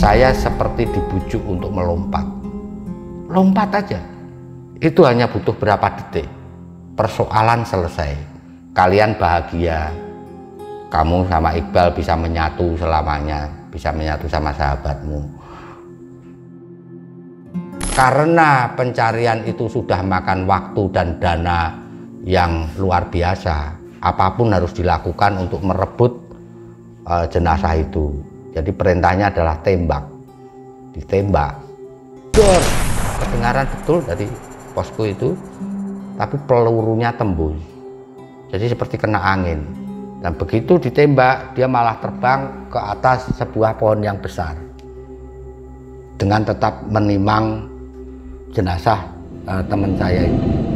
saya seperti dibujuk untuk melompat. Lompat aja. Itu hanya butuh berapa detik. Persoalan selesai. Kalian bahagia. Kamu sama Iqbal bisa menyatu selamanya, bisa menyatu sama sahabatmu. Karena pencarian itu sudah makan waktu dan dana yang luar biasa, apa pun harus dilakukan untuk merebut uh, jenazah itu. Jadi perintahnya adalah tembak, ditembak. Dor, kedengaran betul dari posku itu, tapi pelurunya tembus. Jadi seperti kena angin. Dan begitu ditembak, dia malah terbang ke atas sebuah pohon yang besar. Dengan tetap menimang jenazah uh, teman saya itu.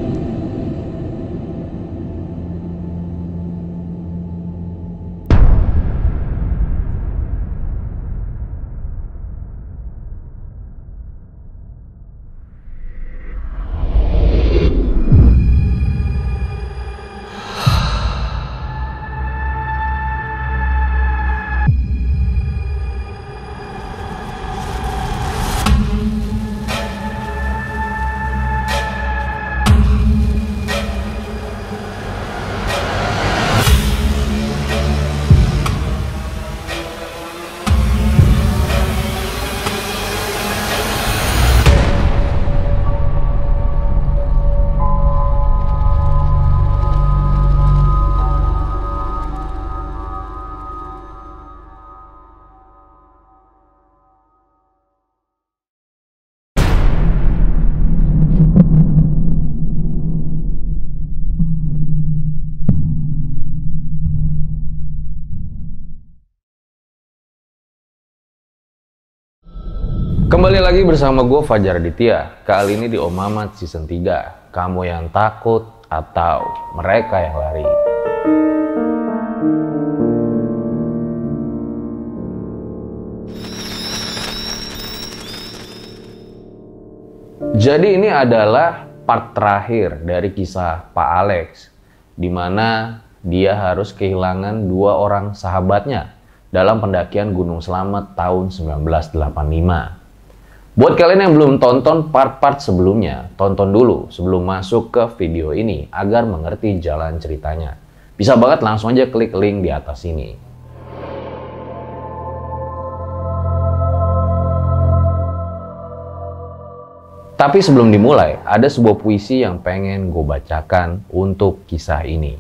Kembali lagi bersama gue Fajar Aditya. Kali ini di Om Mamat Season 3. Kamu yang takut atau mereka yang lari. Jadi ini adalah part terakhir dari kisah Pak Alex. di mana dia harus kehilangan dua orang sahabatnya dalam pendakian Gunung Selamat tahun 1985. Buat kalian yang belum tonton part-part sebelumnya, tonton dulu sebelum masuk ke video ini agar mengerti jalan ceritanya. Bisa banget langsung aja klik link di atas ini. Tapi sebelum dimulai, ada sebuah puisi yang pengen gue bacakan untuk kisah ini.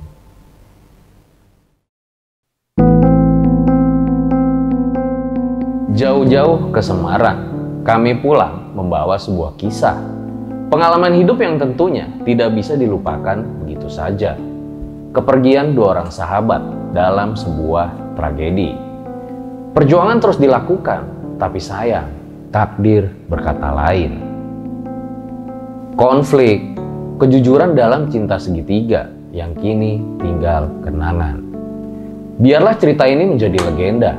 Jauh-jauh ke Semarang, kami pulang membawa sebuah kisah. Pengalaman hidup yang tentunya tidak bisa dilupakan begitu saja. Kepergian dua orang sahabat dalam sebuah tragedi. Perjuangan terus dilakukan, tapi sayang, takdir berkata lain. Konflik, kejujuran dalam cinta segitiga yang kini tinggal kenangan. Biarlah cerita ini menjadi legenda,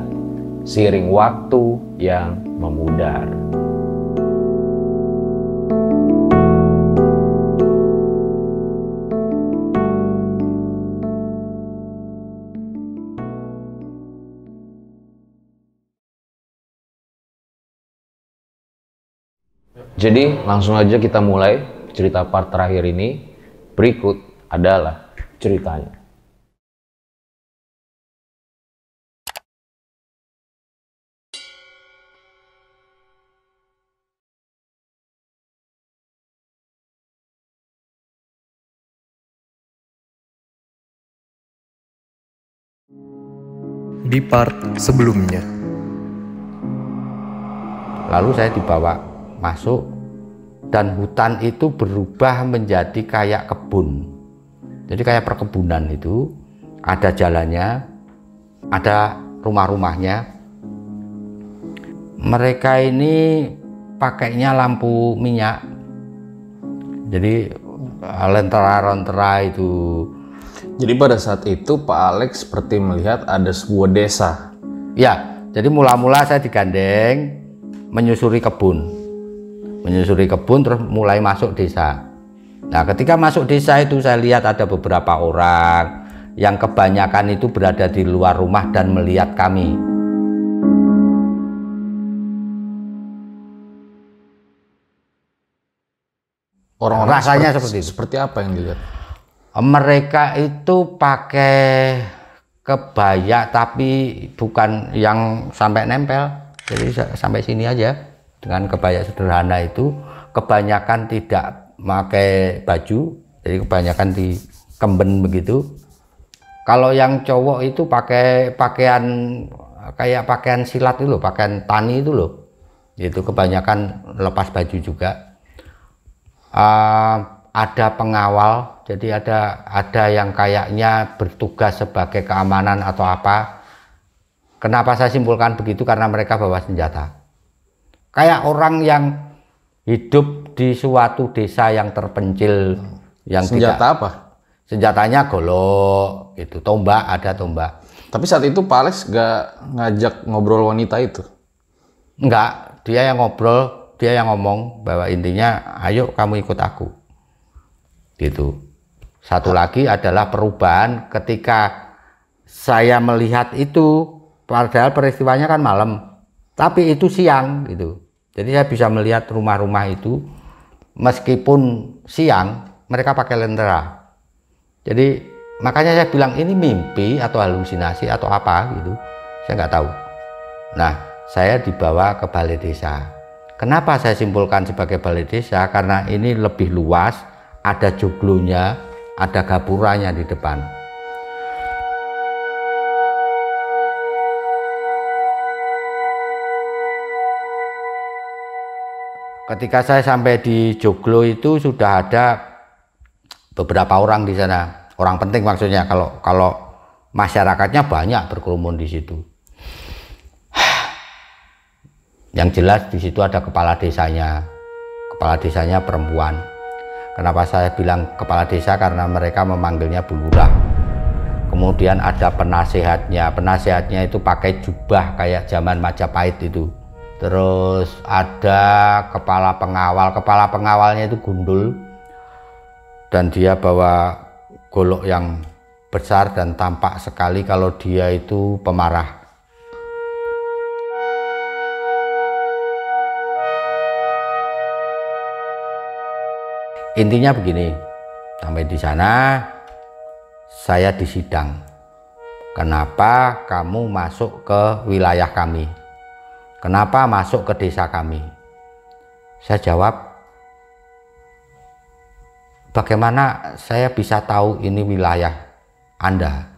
seiring waktu yang memudar. Jadi langsung aja kita mulai cerita part terakhir ini. Berikut adalah ceritanya. Di part sebelumnya. Lalu saya dibawa masuk dan hutan itu berubah menjadi kayak kebun. Jadi kayak perkebunan itu ada jalannya, ada rumah-rumahnya. Mereka ini pakainya lampu minyak. Jadi lentera-lentera itu. Jadi pada saat itu Pak Alex seperti melihat ada sebuah desa. Ya, jadi mula-mula saya digandeng menyusuri kebun. Menyusuri kebun terus mulai masuk desa. Nah, ketika masuk desa itu saya lihat ada beberapa orang yang kebanyakan itu berada di luar rumah dan melihat kami. Orang-orang rasanya seperti, seperti itu. Seperti apa yang dilihat? Mereka itu pakai kebaya tapi bukan yang sampai nempel. Jadi sa- sampai sini aja dengan kebaya sederhana itu kebanyakan tidak pakai baju. Jadi kebanyakan di kemben begitu. Kalau yang cowok itu pakai pakaian kayak pakaian silat itu loh, pakaian tani itu loh. Itu kebanyakan lepas baju juga. Eh, ada pengawal, jadi ada ada yang kayaknya bertugas sebagai keamanan atau apa. Kenapa saya simpulkan begitu? Karena mereka bawa senjata. Kayak orang yang hidup di suatu desa yang terpencil, yang tidak Senjata apa? senjatanya golok, gitu, tombak ada tombak. Tapi saat itu Pak Alex gak ngajak ngobrol wanita itu. Enggak, dia yang ngobrol, dia yang ngomong bahwa intinya ayo kamu ikut aku. Gitu. Satu lagi adalah perubahan ketika saya melihat itu padahal peristiwanya kan malam. Tapi itu siang gitu. Jadi saya bisa melihat rumah-rumah itu meskipun siang mereka pakai lentera. Jadi makanya saya bilang ini mimpi atau halusinasi atau apa gitu. Saya nggak tahu. Nah, saya dibawa ke balai desa. Kenapa saya simpulkan sebagai balai desa? Karena ini lebih luas, ada joglonya, ada gapuranya di depan. Ketika saya sampai di joglo itu sudah ada beberapa orang di sana, orang penting maksudnya. Kalau kalau masyarakatnya banyak berkerumun di situ. Yang jelas di situ ada kepala desanya. Kepala desanya perempuan. Kenapa saya bilang kepala desa karena mereka memanggilnya Bu Lurah. Kemudian ada penasehatnya. Penasehatnya itu pakai jubah kayak zaman Majapahit itu. Terus ada kepala pengawal. Kepala pengawalnya itu gundul dan dia bawa golok yang besar dan tampak sekali kalau dia itu pemarah. Intinya begini, sampai di sana saya disidang. Kenapa kamu masuk ke wilayah kami? Kenapa masuk ke desa kami? Saya jawab, bagaimana saya bisa tahu ini wilayah Anda?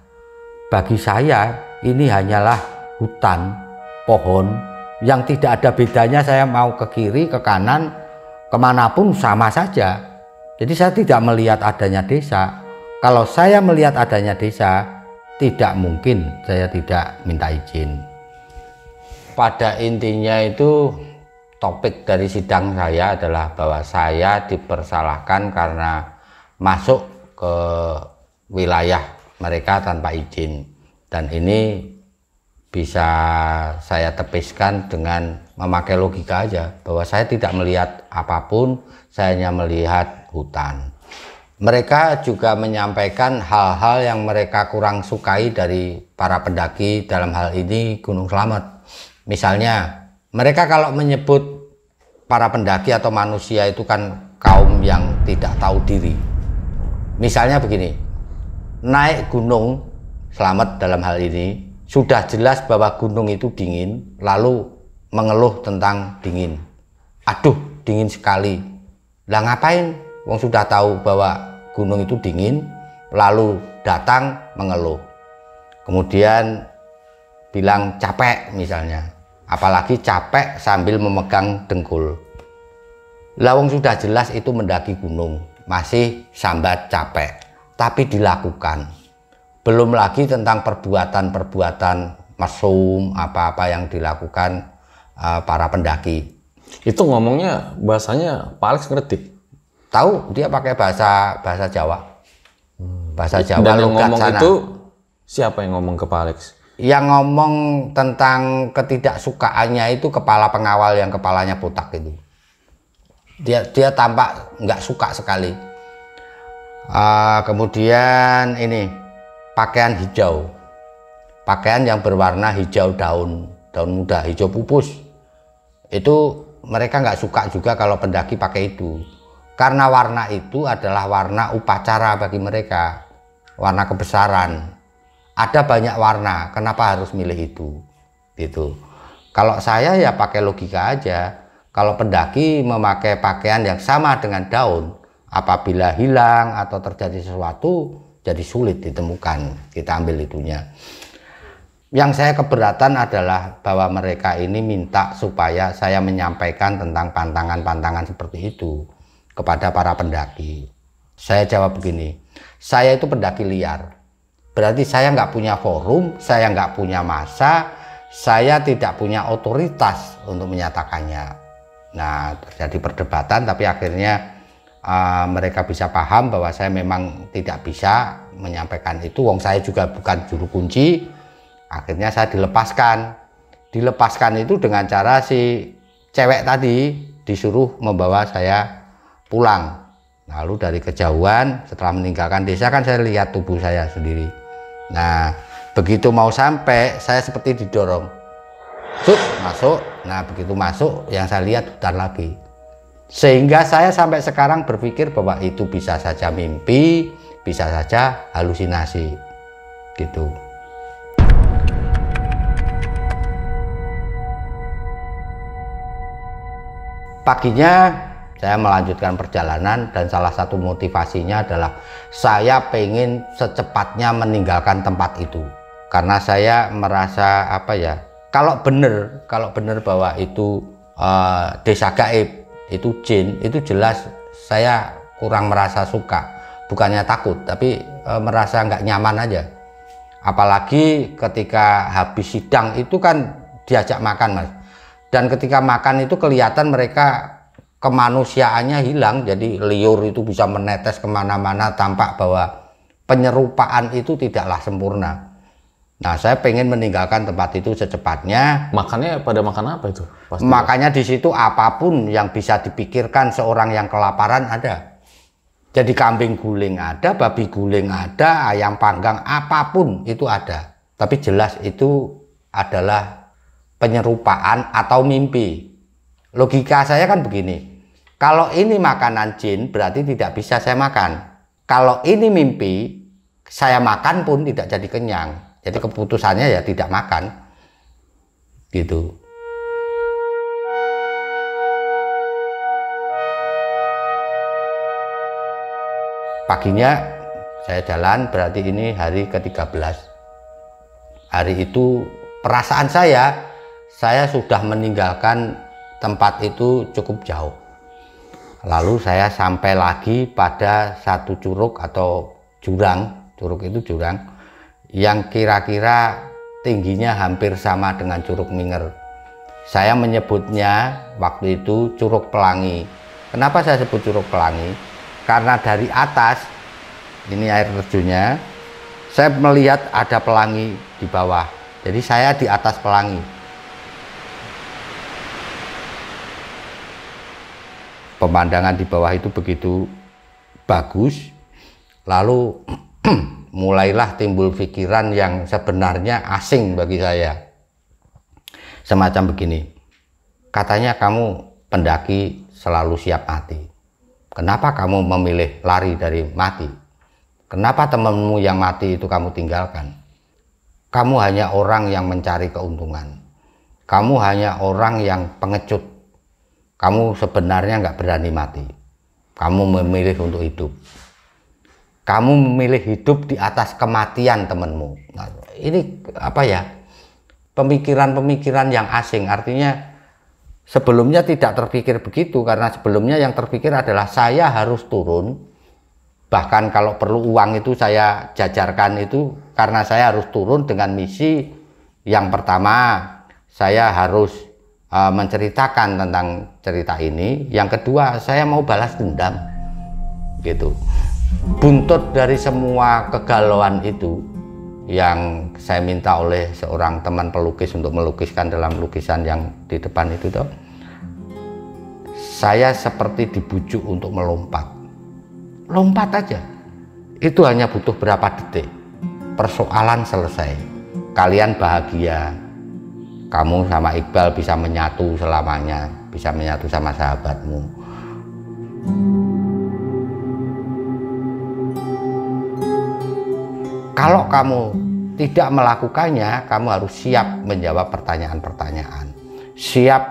Bagi saya ini hanyalah hutan, pohon yang tidak ada bedanya saya mau ke kiri, ke kanan, ke mana pun sama saja. Jadi saya tidak melihat adanya desa. Kalau saya melihat adanya desa, tidak mungkin saya tidak minta izin. Pada intinya itu topik dari sidang saya adalah bahwa saya dipersalahkan karena masuk ke wilayah mereka tanpa izin dan ini bisa saya tepiskan dengan memakai logika aja bahwa saya tidak melihat apa pun saya hanya melihat hutan. Mereka juga menyampaikan hal-hal yang mereka kurang sukai dari para pendaki dalam hal ini Gunung Slamet misalnya mereka kalau menyebut para pendaki atau manusia itu kan kaum yang tidak tahu diri. Misalnya begini naik gunung selamat dalam hal ini sudah jelas bahwa gunung itu dingin lalu mengeluh tentang dingin. Aduh dingin sekali. Lah ngapain wong sudah tahu bahwa gunung itu dingin lalu datang mengeluh. Kemudian bilang capek misalnya apalagi capek sambil memegang dengkul. Lawang sudah jelas itu mendaki gunung masih sambat capek tapi dilakukan. Belum lagi tentang perbuatan-perbuatan mesum apa-apa yang dilakukan uh, para pendaki. Itu ngomongnya bahasanya Pak Alex ngerti. Tahu dia pakai bahasa bahasa Jawa. Bahasa Jawa Dan yang ngomong sana. itu siapa yang ngomong ke Pak Alex? yang ngomong tentang ketidaksukaannya itu kepala pengawal yang kepalanya botak itu. Dia dia tampak nggak suka sekali. Ah, kemudian ini pakaian hijau. Pakaian yang berwarna hijau daun daun muda hijau pupus. Itu mereka nggak suka juga kalau pendaki pakai itu karena warna itu adalah warna upacara bagi mereka warna kebesaran. Ada banyak warna kenapa harus milih itu? Gitu. Kalau saya ya pakai logika aja. Kalau pendaki memakai pakaian yang sama dengan daun, apabila hilang atau terjadi sesuatu, jadi sulit ditemukan. Kita ambil itunya. Yang saya keberatan adalah bahwa mereka ini minta supaya saya menyampaikan tentang pantangan-pantangan seperti itu kepada para pendaki. Saya jawab begini, saya itu pendaki liar. Berarti saya nggak punya forum, saya nggak punya masa, saya tidak punya otoritas untuk menyatakannya. Nah, terjadi perdebatan tapi akhirnya uh, mereka bisa paham bahwa saya memang tidak bisa menyampaikan itu. Wong saya juga bukan juru kunci. Akhirnya saya dilepaskan. Dilepaskan itu dengan cara si cewek tadi disuruh membawa saya pulang. Lalu dari kejauhan setelah meninggalkan desa kan saya lihat tubuh saya sendiri. Nah, begitu mau sampai saya seperti didorong. Masuk masuk. Nah begitu masuk yang saya lihat hutan lagi. Sehingga saya sampai sekarang berpikir bahwa itu bisa saja mimpi bisa saja halusinasi. Gitu. Paginya saya melanjutkan perjalanan dan salah satu motivasinya adalah saya pengen secepatnya meninggalkan tempat itu. Karena saya merasa apa ya kalau benar kalau benar bahwa itu uh, desa gaib itu jin itu jelas saya kurang merasa suka. Bukannya takut tapi uh, merasa nggak nyaman aja. Apalagi ketika habis sidang itu kan diajak makan mas. Dan ketika makan itu kelihatan mereka kemanusiaannya hilang jadi liur itu bisa menetes ke mana-mana tampak bahwa penyerupaan itu tidaklah sempurna Nah, saya pengen meninggalkan tempat itu secepatnya. Makannya pada makan apa itu? Pasti Makanya di situ apa pun yang bisa dipikirkan seorang yang kelaparan ada. Jadi kambing guling ada, babi guling ada, ayam panggang apa pun itu ada. Tapi jelas itu adalah penyerupaan atau mimpi. Logika saya kan begini. Kalau ini makanan jin berarti tidak bisa saya makan. Kalau ini mimpi, saya makan pun tidak jadi kenyang jadi keputusannya ya tidak makan gitu paginya saya jalan berarti ini hari ke-13 hari itu perasaan saya saya sudah meninggalkan tempat itu cukup jauh lalu saya sampai lagi pada satu curug atau jurang curug itu jurang yang kira-kira tingginya hampir sama dengan Curug Minger. Saya menyebutnya waktu itu Curug Pelangi. Kenapa saya sebut Curug Pelangi? Karena dari atas, ini air terjunnya, saya melihat ada pelangi di bawah. Jadi saya di atas pelangi. Pemandangan di bawah itu begitu bagus. Lalu mulailah timbul pikiran yang sebenarnya asing bagi saya. Semacam begini, katanya kamu pendaki selalu siap mati. Kenapa kamu memilih lari dari mati? Kenapa temanmu yang mati itu kamu tinggalkan? Kamu hanya orang yang mencari keuntungan. Kamu hanya orang yang pengecut. Kamu sebenarnya nggak berani mati. Kamu memilih untuk hidup kamu memilih hidup di atas kematian temanmu. Nah, ini apa ya? Pemikiran-pemikiran yang asing. Artinya sebelumnya tidak terpikir begitu karena sebelumnya yang terpikir adalah saya harus turun. Bahkan kalau perlu uang itu saya jajarkan itu karena saya harus turun dengan misi yang pertama saya harus uh, menceritakan tentang cerita ini. Yang kedua saya mau balas dendam. Gitu. Buntut dari semua kegalauan itu yang saya minta oleh seorang teman pelukis untuk melukiskan dalam lukisan yang di depan itu toh. Saya seperti dibujuk untuk melompat. Lompat aja. Itu hanya butuh berapa detik. Persoalan selesai. Kalian bahagia kamu sama Iqbal bisa menyatu selamanya, bisa menyatu sama sahabatmu. Kalau kamu tidak melakukannya, kamu harus siap menjawab pertanyaan-pertanyaan. Siap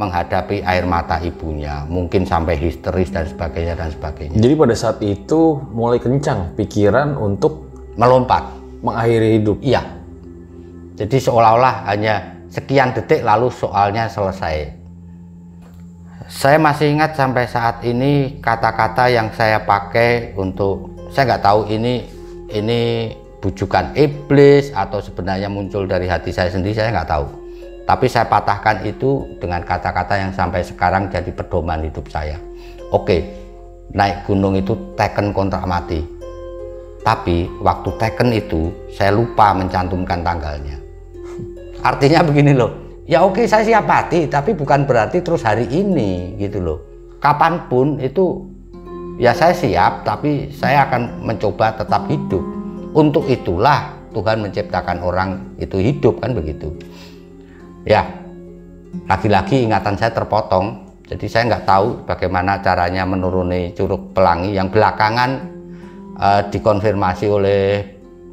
menghadapi air mata ibunya, mungkin sampai histeris dan sebagainya dan sebagainya. Jadi pada saat itu mulai kencang pikiran untuk melompat, mengakhiri hidup. Iya. Jadi seolah-olah hanya sekian detik lalu soalnya selesai. Saya masih ingat sampai saat ini kata-kata yang saya pakai untuk saya nggak tahu ini ini bujukan iblis atau sebenarnya muncul dari hati saya sendiri saya nggak tahu. Tapi saya patahkan itu dengan kata-kata yang sampai sekarang jadi pedoman hidup saya. Oke, naik gunung itu teken kontrak mati. Tapi waktu teken itu saya lupa mencantumkan tanggalnya. Artinya begini loh, ya oke saya siap mati, tapi bukan berarti terus hari ini gitu loh. Kapan pun itu ya saya siap, tapi saya akan mencoba tetap hidup. Untuk itulah Tuhan menciptakan orang itu hidup kan begitu. Ya, lagi-lagi ingatan saya terpotong. Jadi saya nggak tahu bagaimana caranya menuruni Curug Pelangi yang belakangan uh, dikonfirmasi oleh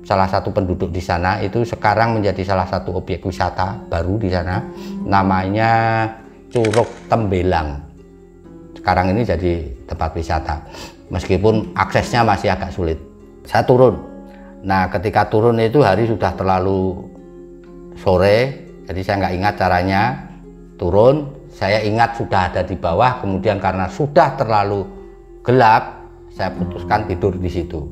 salah satu penduduk di sana itu sekarang menjadi salah satu objek wisata baru di sana. Namanya Curug Tembelang. Sekarang ini jadi tempat wisata. Meskipun aksesnya masih agak sulit. Saya turun. Nah ketika turun itu hari sudah terlalu sore jadi saya nggak ingat caranya. Turun saya ingat sudah ada di bawah kemudian karena sudah terlalu gelap saya putuskan tidur di situ.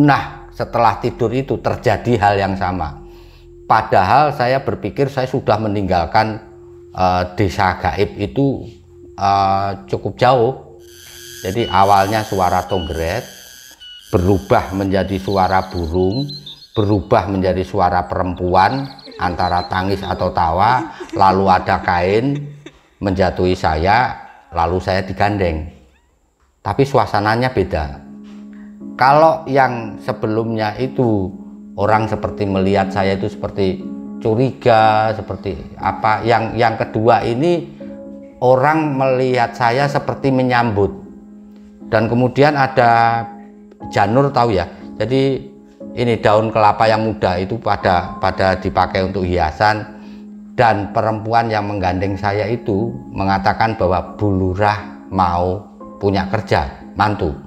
Nah setelah tidur itu terjadi hal yang sama. Padahal saya berpikir saya sudah meninggalkan uh, desa gaib itu uh, cukup jauh. Jadi awalnya suara tonggeret berubah menjadi suara burung berubah menjadi suara perempuan antara tangis atau tawa lalu ada kain menjatuhi saya lalu saya digandeng. Tapi suasananya beda kalau yang sebelumnya itu orang seperti melihat saya itu seperti curiga seperti apa yang yang kedua ini orang melihat saya seperti menyambut. Dan kemudian ada janur tahu ya jadi ini daun kelapa yang muda itu pada pada dipakai untuk hiasan. Dan perempuan yang menggandeng saya itu mengatakan bahwa bulurah mau punya kerja mantu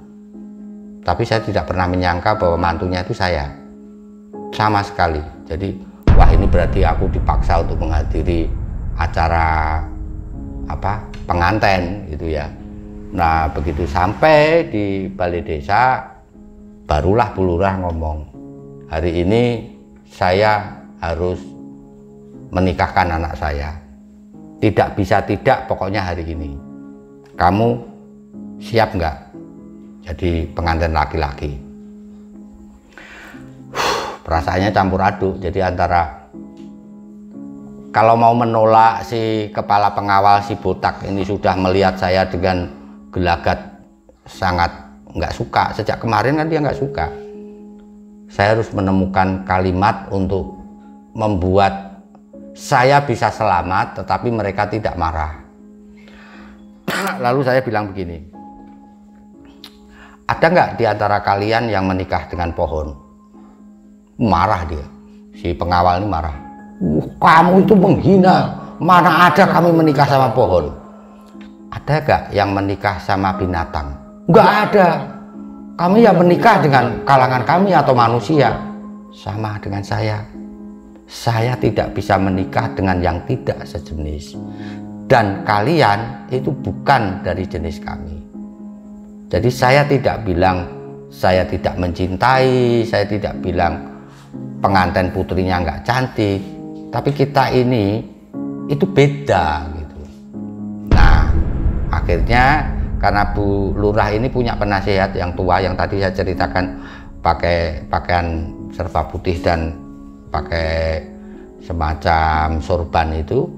tapi saya tidak pernah menyangka bahwa mantunya itu saya sama sekali jadi wah ini berarti aku dipaksa untuk menghadiri acara apa penganten gitu ya nah begitu sampai di balai desa barulah bulurah ngomong hari ini saya harus menikahkan anak saya. Tidak bisa tidak, pokoknya hari ini. Kamu siap nggak jadi pengantin laki-laki? Perasaannya campur aduk, jadi antara kalau mau menolak si kepala pengawal si botak ini sudah melihat saya dengan gelagat sangat nggak suka. Sejak kemarin kan dia nggak suka. Saya harus menemukan kalimat untuk membuat saya bisa selamat tetapi mereka tidak marah. Lalu saya bilang begini ada nggak di antara kalian yang menikah dengan pohon? Marah dia. Si pengawal ini marah. Kamu itu menghina. Mana ada kami menikah sama pohon? Ada gak yang menikah sama binatang? Nggak. ada. Kami yang menikah dengan kalangan kami atau manusia. Sama dengan saya. Saya tidak bisa menikah dengan yang tidak sejenis. Dan kalian itu bukan dari jenis kami jadi saya tidak bilang saya tidak mencintai saya tidak bilang pengantin putrinya nggak cantik. Tapi kita ini itu beda gitu. Nah akhirnya karena Bu Lurah ini punya penasihat yang tua yang tadi saya ceritakan pakai pakaian serba putih dan pakai semacam sorban itu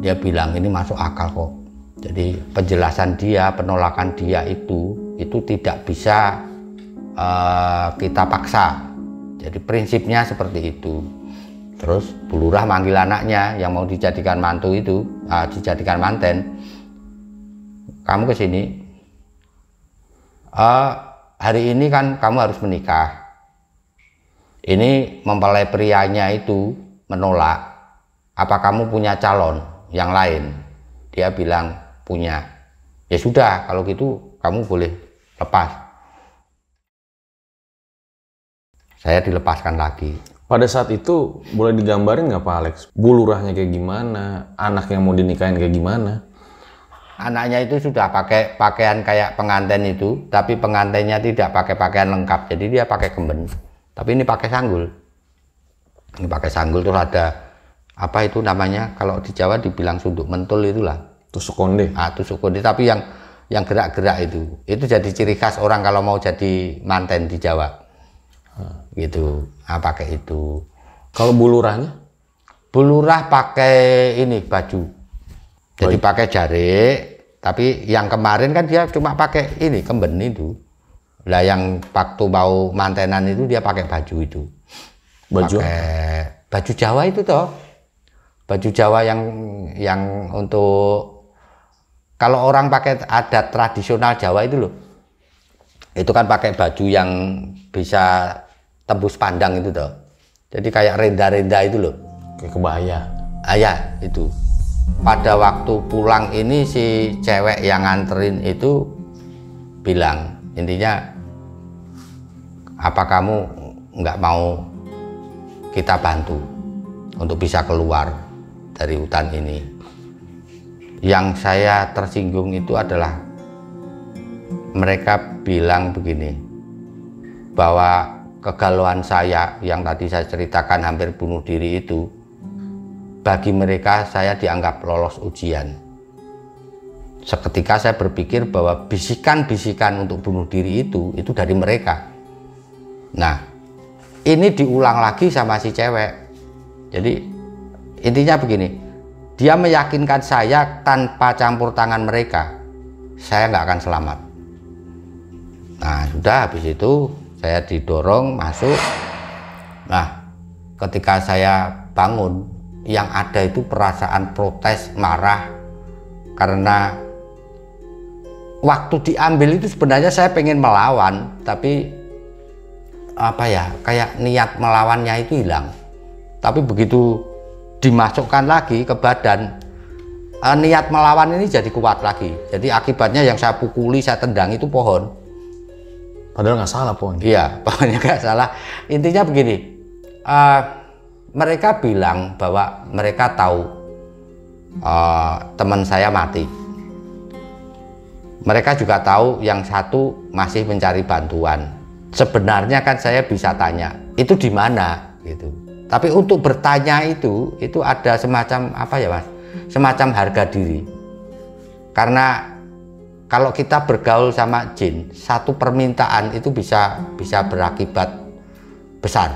dia bilang ini masuk akal kok jadi penjelasan dia penolakan dia itu itu tidak bisa uh, kita paksa. Jadi prinsipnya seperti itu. Terus Bu Lurah manggil anaknya yang mau dijadikan mantu itu uh, dijadikan manten. Kamu ke sini. Uh, hari ini kan kamu harus menikah. Ini mempelai prianya itu menolak, apa kamu punya calon yang lain? Dia bilang punya. Ya sudah, kalau gitu kamu boleh lepas. Saya dilepaskan lagi. Pada saat itu boleh digambarin nggak Pak Alex? Bulurahnya kayak gimana? Anak yang mau dinikahin kayak gimana? Anaknya itu sudah pakai pakaian kayak pengantin itu, tapi pengantinnya tidak pakai pakaian lengkap. Jadi dia pakai kemben. Tapi ini pakai sanggul. Ini pakai sanggul terus ada apa itu namanya? Kalau di Jawa dibilang sunduk mentul itulah. Tusuk konde. Ah, tusuk konde. Tapi yang yang gerak-gerak itu, itu jadi ciri khas orang kalau mau jadi manten di Jawa. Gitu. Ah, pakai itu. Kalau bulurahnya? Bulurah pakai ini baju. Jadi pakai jarik, tapi yang kemarin kan dia cuma pakai ini kemben itu. Lah yang waktu mau mantenan itu dia pakai baju itu. Baju? Pakai baju Jawa itu toh. Baju Jawa yang yang untuk kalau orang pakai adat tradisional Jawa itu loh. Itu kan pakai baju yang bisa tembus pandang itu toh. Jadi kayak renda-renda itu loh. Kayak kebaya. Ah ya, itu. Pada waktu pulang ini si cewek yang nganterin itu bilang, intinya apa kamu nggak mau kita bantu untuk bisa keluar dari hutan ini. Yang saya tersinggung itu adalah mereka bilang begini, bahwa kegalauan saya yang tadi saya ceritakan hampir bunuh diri itu bagi mereka saya dianggap lolos ujian. Seketika saya berpikir bahwa bisikan-bisikan untuk bunuh diri itu itu dari mereka. Nah, ini diulang lagi sama si cewek. Jadi intinya begini, dia meyakinkan saya tanpa campur tangan mereka, saya nggak akan selamat. Nah, sudah habis itu saya didorong masuk. Nah, ketika saya bangun, yang ada itu perasaan protes, marah karena waktu diambil itu sebenarnya saya pengen melawan, tapi apa ya, kayak niat melawannya itu hilang. Tapi begitu dimasukkan lagi ke badan, eh, niat melawan ini jadi kuat lagi. Jadi akibatnya yang saya pukuli, saya tendang itu pohon. Padahal nggak salah pohon. Iya, pokoknya nggak salah. Intinya begini, eh, mereka bilang bahwa mereka tahu eh, teman saya mati. Mereka juga tahu yang satu masih mencari bantuan. Sebenarnya kan saya bisa tanya, itu di mana gitu. Tapi untuk bertanya itu, itu ada semacam apa ya mas? Semacam harga diri. Karena kalau kita bergaul sama jin, satu permintaan itu bisa bisa berakibat besar.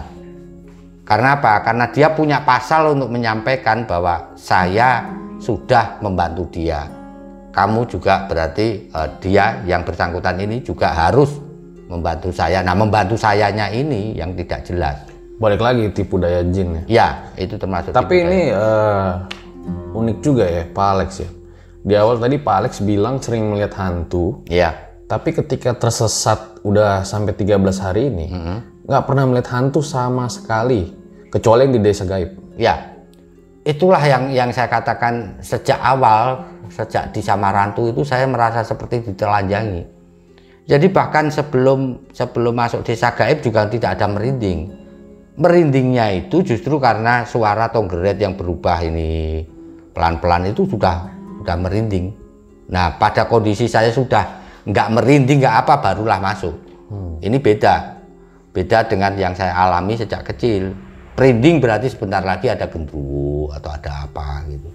Karena apa? Karena dia punya pasal untuk menyampaikan bahwa saya sudah membantu dia. Kamu juga berarti eh, dia yang bersangkutan ini juga harus membantu saya. Nah, membantu sayanya ini yang tidak jelas. Balik lagi tipu daya jin ya. Ya, itu termasuk. Tapi ini eh, unik juga ya Pak Alex ya. Di awal tadi Pak Alex bilang sering melihat hantu, daya. Ya, tapi ketika tersesat udah sampai 13 hari ini, nggak pernah melihat hantu sama sekali, kecuali yang di desa gaib. Ya, itulah yang yang saya katakan sejak awal, sejak di Samarantu itu saya merasa seperti ditelanjangi. Jadi bahkan sebelum sebelum masuk desa gaib juga tidak ada merinding. Merindingnya itu justru karena suara tonggeret yang berubah ini pelan-pelan itu sudah sudah merinding. Nah pada kondisi saya sudah nggak merinding nggak apa barulah masuk. Ini beda, beda dengan yang saya alami sejak kecil. Merinding berarti sebentar lagi ada genderuwo atau ada apa gitu.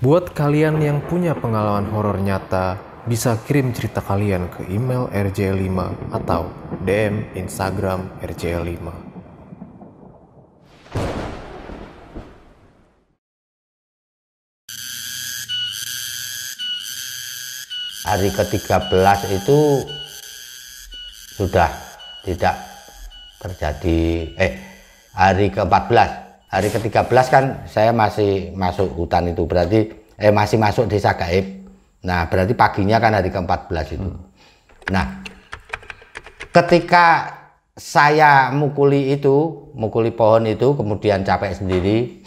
Buat kalian yang punya pengalaman horor nyata, bisa kirim cerita kalian ke email rj5 atau DM Instagram rj5. hari ke-13 itu sudah tidak terjadi eh hari ke-14 hari ke-13 kan saya masih masuk hutan itu berarti eh masih masuk desa gaib Nah, berarti paginya kan hari ke-14 itu. Hmm. Nah, ketika saya mukuli itu, mukuli pohon itu, kemudian capek sendiri,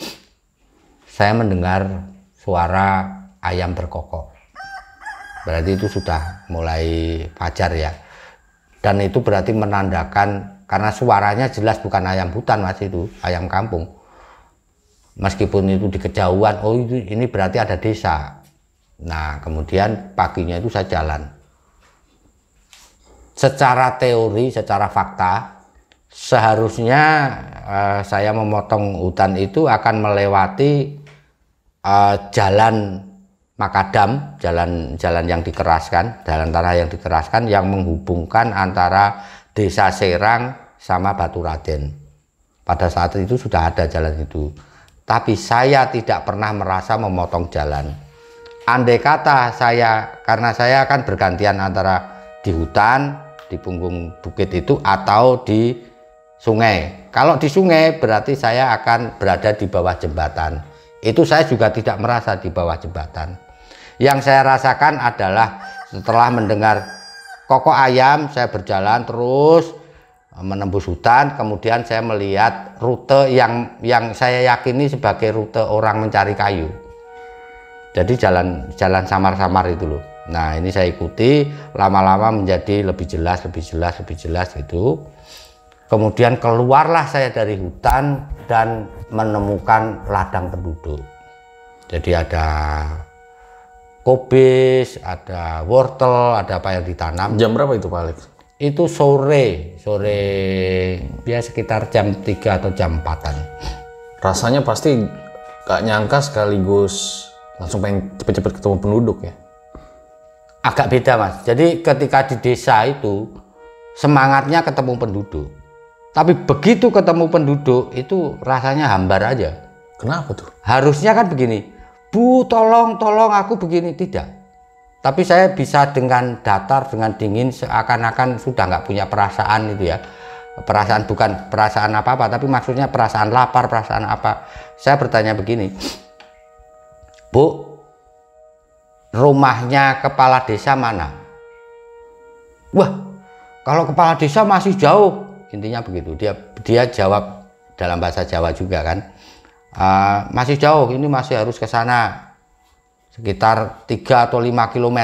saya mendengar suara ayam berkokok. Berarti itu sudah mulai fajar ya. Dan itu berarti menandakan karena suaranya jelas bukan ayam hutan mas itu, ayam kampung. Meskipun itu di kejauhan, oh ini berarti ada desa. Nah, kemudian paginya itu saya jalan. Secara teori, secara fakta, seharusnya uh, saya memotong hutan itu akan melewati uh, jalan makadam, jalan jalan yang dikeraskan, jalan tanah yang dikeraskan yang menghubungkan antara desa Serang sama Batu Raden. Pada saat itu sudah ada jalan itu. Tapi saya tidak pernah merasa memotong jalan. Andai kata saya karena saya akan bergantian antara di hutan di punggung bukit itu atau di sungai. Kalau di sungai berarti saya akan berada di bawah jembatan. Itu saya juga tidak merasa di bawah jembatan. Yang saya rasakan adalah setelah mendengar kokok ayam saya berjalan terus menembus hutan kemudian saya melihat rute yang yang saya yakini sebagai rute orang mencari kayu jadi jalan jalan samar-samar itu loh nah ini saya ikuti lama-lama menjadi lebih jelas lebih jelas lebih jelas itu kemudian keluarlah saya dari hutan dan menemukan ladang penduduk jadi ada kobis, ada wortel, ada apa yang ditanam. Jam berapa itu Pak Alex? Itu sore, sore ya sekitar jam 3 atau jam 4-an. Rasanya pasti gak nyangka sekaligus langsung pengen cepet-cepet ketemu penduduk ya. Agak beda mas. Jadi ketika di desa itu semangatnya ketemu penduduk. Tapi begitu ketemu penduduk itu rasanya hambar aja. Kenapa tuh? Harusnya kan begini bu tolong tolong aku begini. Tidak tapi saya bisa dengan datar dengan dingin seakan-akan sudah nggak punya perasaan itu ya perasaan bukan perasaan apa-apa tapi maksudnya perasaan lapar perasaan apa saya bertanya begini Bu, rumahnya kepala desa mana? Wah, kalau kepala desa masih jauh, intinya begitu. Dia dia jawab dalam bahasa Jawa juga kan, uh, masih jauh. Ini masih harus ke sana sekitar 3 atau 5 km.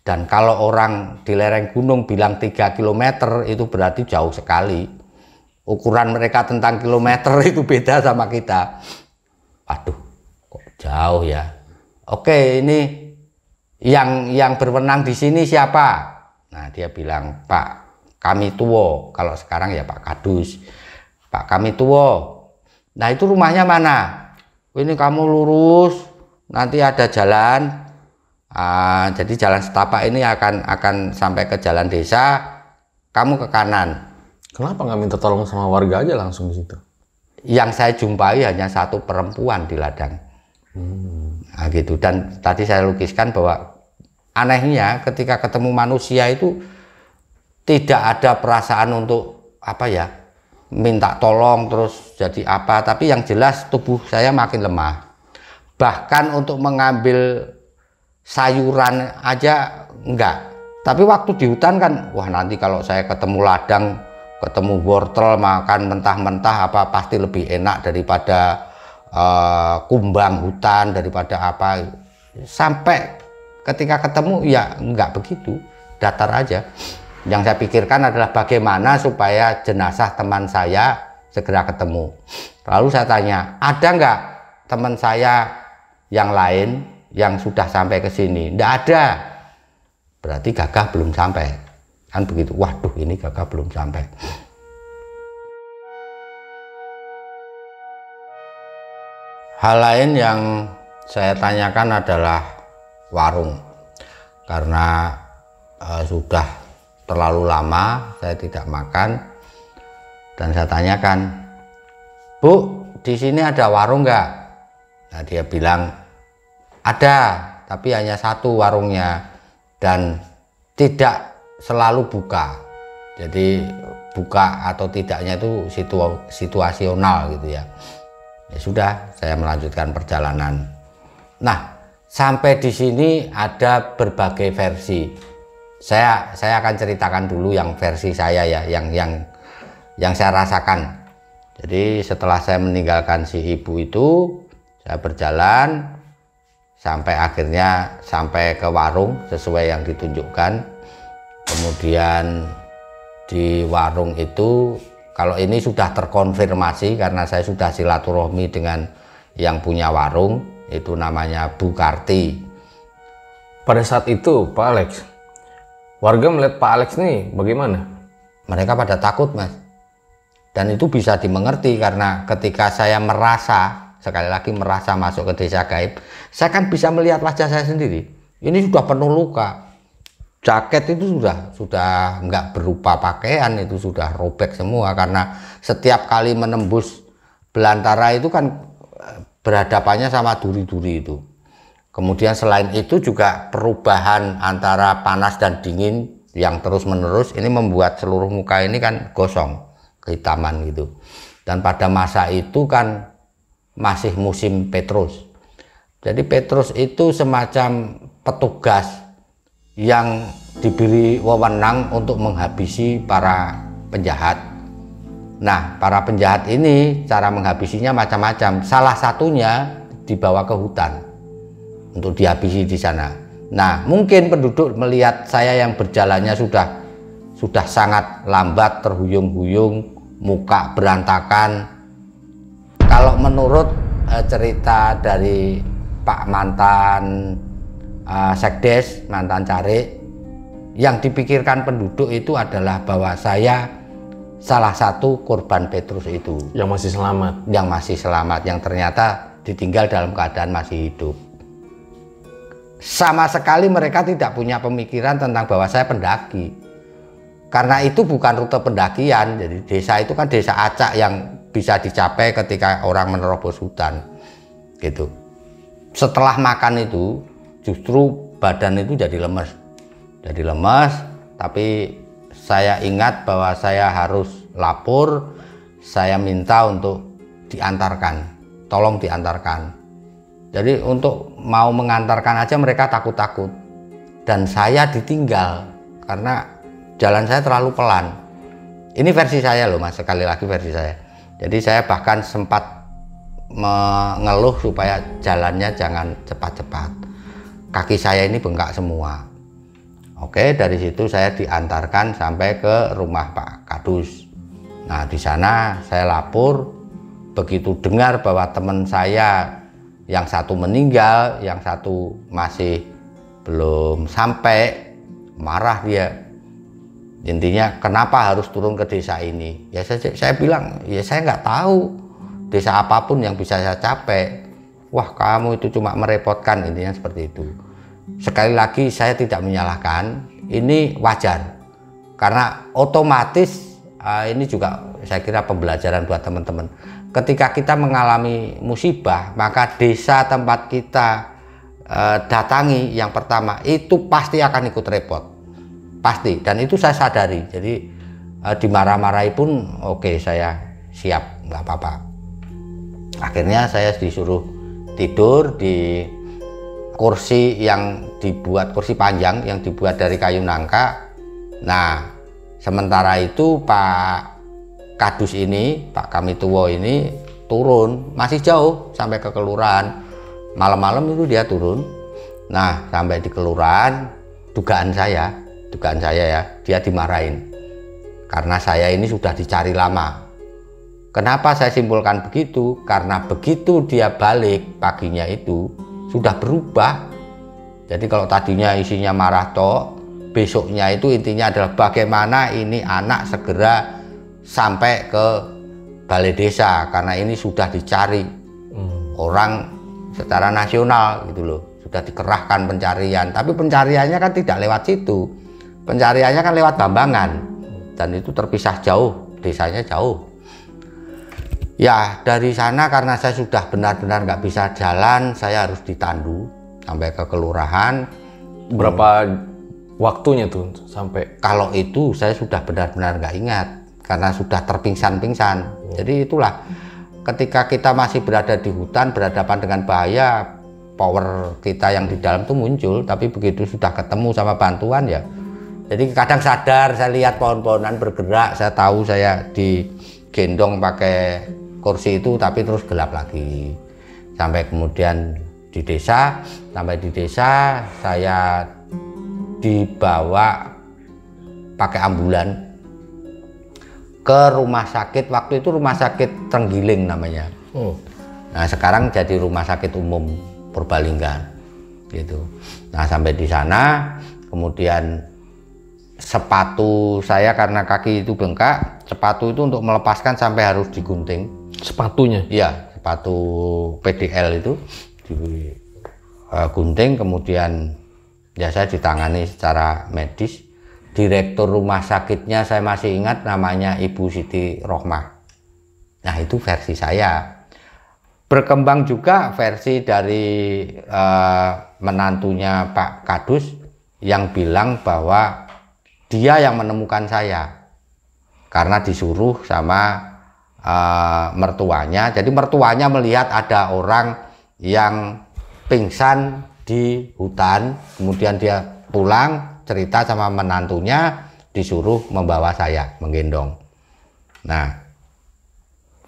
Dan kalau orang di lereng gunung bilang 3 km itu berarti jauh sekali. Ukuran mereka tentang kilometer itu beda sama kita. Aduh, Jauh ya. Oke, ini yang yang berwenang di sini siapa? Nah, dia bilang, "Pak, kami tuwo." Kalau sekarang ya Pak Kadus. "Pak, kami tuwo." Nah, itu rumahnya mana? Ini kamu lurus, nanti ada jalan. Uh, jadi jalan setapak ini akan akan sampai ke jalan desa. Kamu ke kanan. Kenapa nggak minta tolong sama warga aja langsung di situ? Yang saya jumpai hanya satu perempuan di ladang. Nah, gitu. Dan tadi saya lukiskan bahwa anehnya ketika ketemu manusia itu tidak ada perasaan untuk apa ya minta tolong terus jadi apa tapi yang jelas tubuh saya makin lemah bahkan untuk mengambil sayuran aja enggak. Tapi waktu di hutan kan wah nanti kalau saya ketemu ladang ketemu wortel makan mentah-mentah apa pasti lebih enak daripada uh, kumbang hutan daripada apa. Sampai ketika ketemu ya nggak begitu. Datar aja. Yang saya pikirkan adalah bagaimana supaya jenazah teman saya segera ketemu. Lalu saya tanya ada nggak teman saya yang lain yang sudah sampai ke sini tidak ada. Berarti gagah belum sampai. Kan begitu. Waduh ini gagah belum sampai. Hal lain yang saya tanyakan adalah warung. Karena uh, sudah terlalu lama saya tidak makan dan saya tanyakan Bu di sini ada warung nggak nah dia bilang ada tapi hanya satu warungnya dan tidak selalu buka jadi buka atau tidaknya itu situ situasional gitu ya ya sudah saya melanjutkan perjalanan nah sampai di sini ada berbagai versi. Saya saya akan ceritakan dulu yang versi saya ya, yang yang yang saya rasakan. Jadi setelah saya meninggalkan si ibu itu, saya berjalan sampai akhirnya sampai ke warung sesuai yang ditunjukkan. Kemudian di warung itu kalau ini sudah terkonfirmasi karena saya sudah silaturahmi dengan yang punya warung itu namanya Bu Karti. Pada saat itu Pak Alex, warga melihat Pak Alex nih bagaimana? Mereka pada takut mas. Dan itu bisa dimengerti karena ketika saya merasa, sekali lagi merasa masuk ke desa gaib, saya kan bisa melihat wajah saya sendiri. Ini sudah penuh luka. Jaket itu sudah sudah nggak berupa pakaian, itu sudah robek semua karena setiap kali menembus belantara itu kan eh, berhadapannya sama duri-duri itu. Kemudian selain itu juga perubahan antara panas dan dingin yang terus menerus ini membuat seluruh muka ini kan gosong kehitaman gitu. Dan pada masa itu kan masih musim Petrus. Jadi Petrus itu semacam petugas yang diberi wewenang untuk menghabisi para penjahat. Nah, para penjahat ini cara menghabisinya macam-macam. Salah satunya dibawa ke hutan untuk dihabisi di sana. Nah, mungkin penduduk melihat saya yang berjalannya sudah sudah sangat lambat, terhuyung-huyung, muka berantakan. Kalau menurut uh, cerita dari Pak mantan uh, Sekdes, mantan Cari, yang dipikirkan penduduk itu adalah bahwa saya salah satu korban Petrus itu. Yang masih selamat. Yang masih selamat, yang ternyata ditinggal dalam keadaan masih hidup. Sama sekali mereka tidak punya pemikiran tentang bahwa saya pendaki karena itu bukan rute pendakian jadi desa itu kan desa acak yang bisa dicapai ketika orang menerobos hutan gitu setelah makan itu justru badan itu jadi lemes jadi lemes tapi saya ingat bahwa saya harus lapor saya minta untuk diantarkan tolong diantarkan jadi untuk mau mengantarkan aja mereka takut-takut dan saya ditinggal karena jalan saya terlalu pelan. Ini versi saya loh mas, sekali lagi versi saya. Jadi saya bahkan sempat mengeluh supaya jalannya jangan cepat-cepat. Kaki saya ini bengkak semua. Oke, dari situ saya diantarkan sampai ke rumah Pak Kadus. Nah, di sana saya lapor, begitu dengar bahwa teman saya yang satu meninggal, yang satu masih belum sampai, marah dia intinya kenapa harus turun ke desa ini? Ya saya, saya bilang ya saya nggak tahu. Desa apa pun yang bisa saya capai wah kamu itu cuma merepotkan intinya seperti itu. Sekali lagi saya tidak menyalahkan. Ini wajar. Karena otomatis uh, ini juga saya kira pembelajaran buat teman-teman. Ketika kita mengalami musibah maka desa tempat kita uh, datangi yang pertama itu pasti akan ikut repot pasti. Dan itu saya sadari. Jadi uh, dimarah-marahi pun oke okay, saya siap. Nggak apa-apa. Akhirnya saya disuruh tidur di kursi yang dibuat kursi panjang yang dibuat dari kayu nangka. Nah sementara itu Pak Kadus ini Pak Kami Tuwo ini turun. Masih jauh sampai ke kelurahan. Malam-malam itu dia turun. Nah sampai di kelurahan dugaan saya dugaan saya ya dia dimarahin. Karena saya ini sudah dicari lama. Kenapa saya simpulkan begitu? Karena begitu dia balik paginya itu sudah berubah. Jadi kalau tadinya isinya marah toh besoknya itu intinya adalah bagaimana ini anak segera sampai ke balai desa. Karena ini sudah dicari hmm. orang secara nasional gitu loh. Sudah dikerahkan pencarian. Tapi pencariannya kan tidak lewat situ pencariannya kan lewat Bambangan. Dan itu terpisah jauh desanya jauh. Ya dari sana karena saya sudah benar-benar nggak bisa jalan saya harus ditandu sampai ke kelurahan. Berapa waktunya tuh sampai? Kalau itu saya sudah benar-benar nggak ingat karena sudah terpingsan-pingsan. Jadi itulah ketika kita masih berada di hutan berhadapan dengan bahaya power kita yang di dalam tuh muncul tapi begitu sudah ketemu sama bantuan ya jadi kadang sadar saya lihat pohon-pohonan bergerak saya tahu saya digendong pakai kursi itu tapi terus gelap lagi. Sampai kemudian di desa sampai di desa saya dibawa pakai ambulan ke rumah sakit. Waktu itu rumah sakit Trenggiling namanya. Oh, Nah sekarang jadi rumah sakit umum Purbalingga gitu. Nah sampai di sana kemudian sepatu saya karena kaki itu bengkak, sepatu itu untuk melepaskan sampai harus digunting. sepatunya. Iya sepatu PDL itu digunting kemudian ya saya ditangani secara medis. Direktur rumah sakitnya saya masih ingat namanya Ibu Siti Rohmah. Nah itu versi saya berkembang juga versi dari eh, menantunya Pak Kadus yang bilang bahwa dia yang menemukan saya karena disuruh sama eh, mertuanya. Jadi mertuanya melihat ada orang yang pingsan di hutan, kemudian dia pulang cerita sama menantunya disuruh membawa saya menggendong. Nah,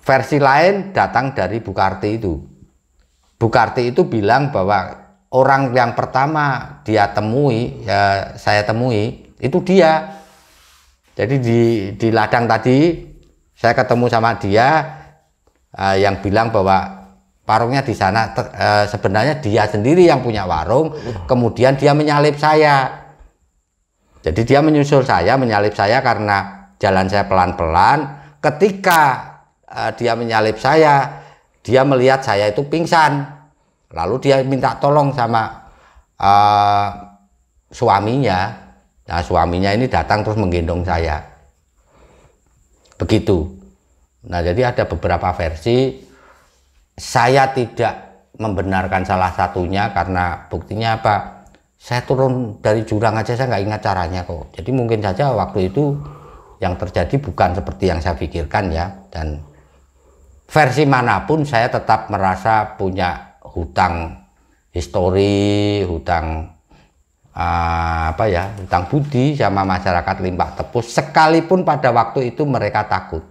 versi lain datang dari Bukarti itu. Bukarti itu bilang bahwa orang yang pertama dia temui, ya saya temui, itu dia. Jadi di, di ladang tadi saya ketemu sama dia eh, yang bilang bahwa warungnya di sana ter- eh, sebenarnya dia sendiri yang punya warung, kemudian dia menyalip saya. Jadi dia menyusul saya, menyalip saya karena jalan saya pelan-pelan. Ketika eh, dia menyalip saya, dia melihat saya itu pingsan. Lalu dia minta tolong sama eh, suaminya. Nah, suaminya ini datang terus menggendong saya. Begitu. Nah, jadi ada beberapa versi. Saya tidak membenarkan salah satunya karena buktinya apa? Saya turun dari jurang aja saya nggak ingat caranya kok. Jadi mungkin saja waktu itu yang terjadi bukan seperti yang saya pikirkan ya. Dan versi mana pun saya tetap merasa punya hutang histori, hutang ah, apa ya, hutang budi sama masyarakat Limbah Tepus. Sekalipun pada waktu itu mereka takut.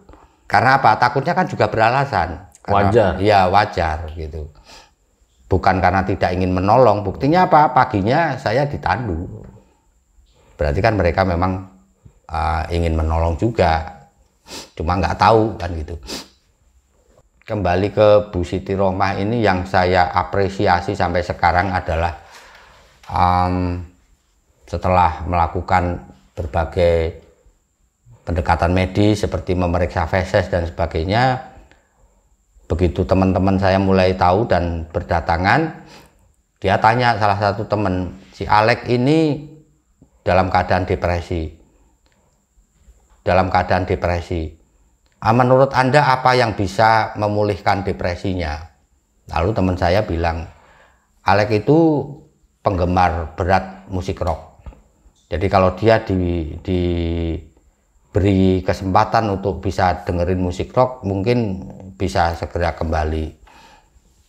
Karena apa? Takutnya kan juga beralasan. Karena- Wajar. Iya wajar gitu. Bukan karena tidak ingin menolong. Buktinya apa? Paginya saya ditandu. Berarti kan mereka memang ah, ingin menolong juga. Cuma nggak tahu kan gitu kembali ke Bu Siti Romah ini yang saya apresiasi sampai sekarang adalah um, setelah melakukan berbagai pendekatan medis seperti memeriksa feses dan sebagainya begitu teman-teman saya mulai tahu dan berdatangan dia tanya salah satu teman si Alek ini dalam keadaan depresi dalam keadaan depresi Ah, menurut Anda apa yang bisa memulihkan depresinya? Lalu teman saya bilang, Alek itu penggemar berat musik rock. Jadi kalau dia di, diberi kesempatan untuk bisa dengerin musik rock, mungkin bisa segera kembali.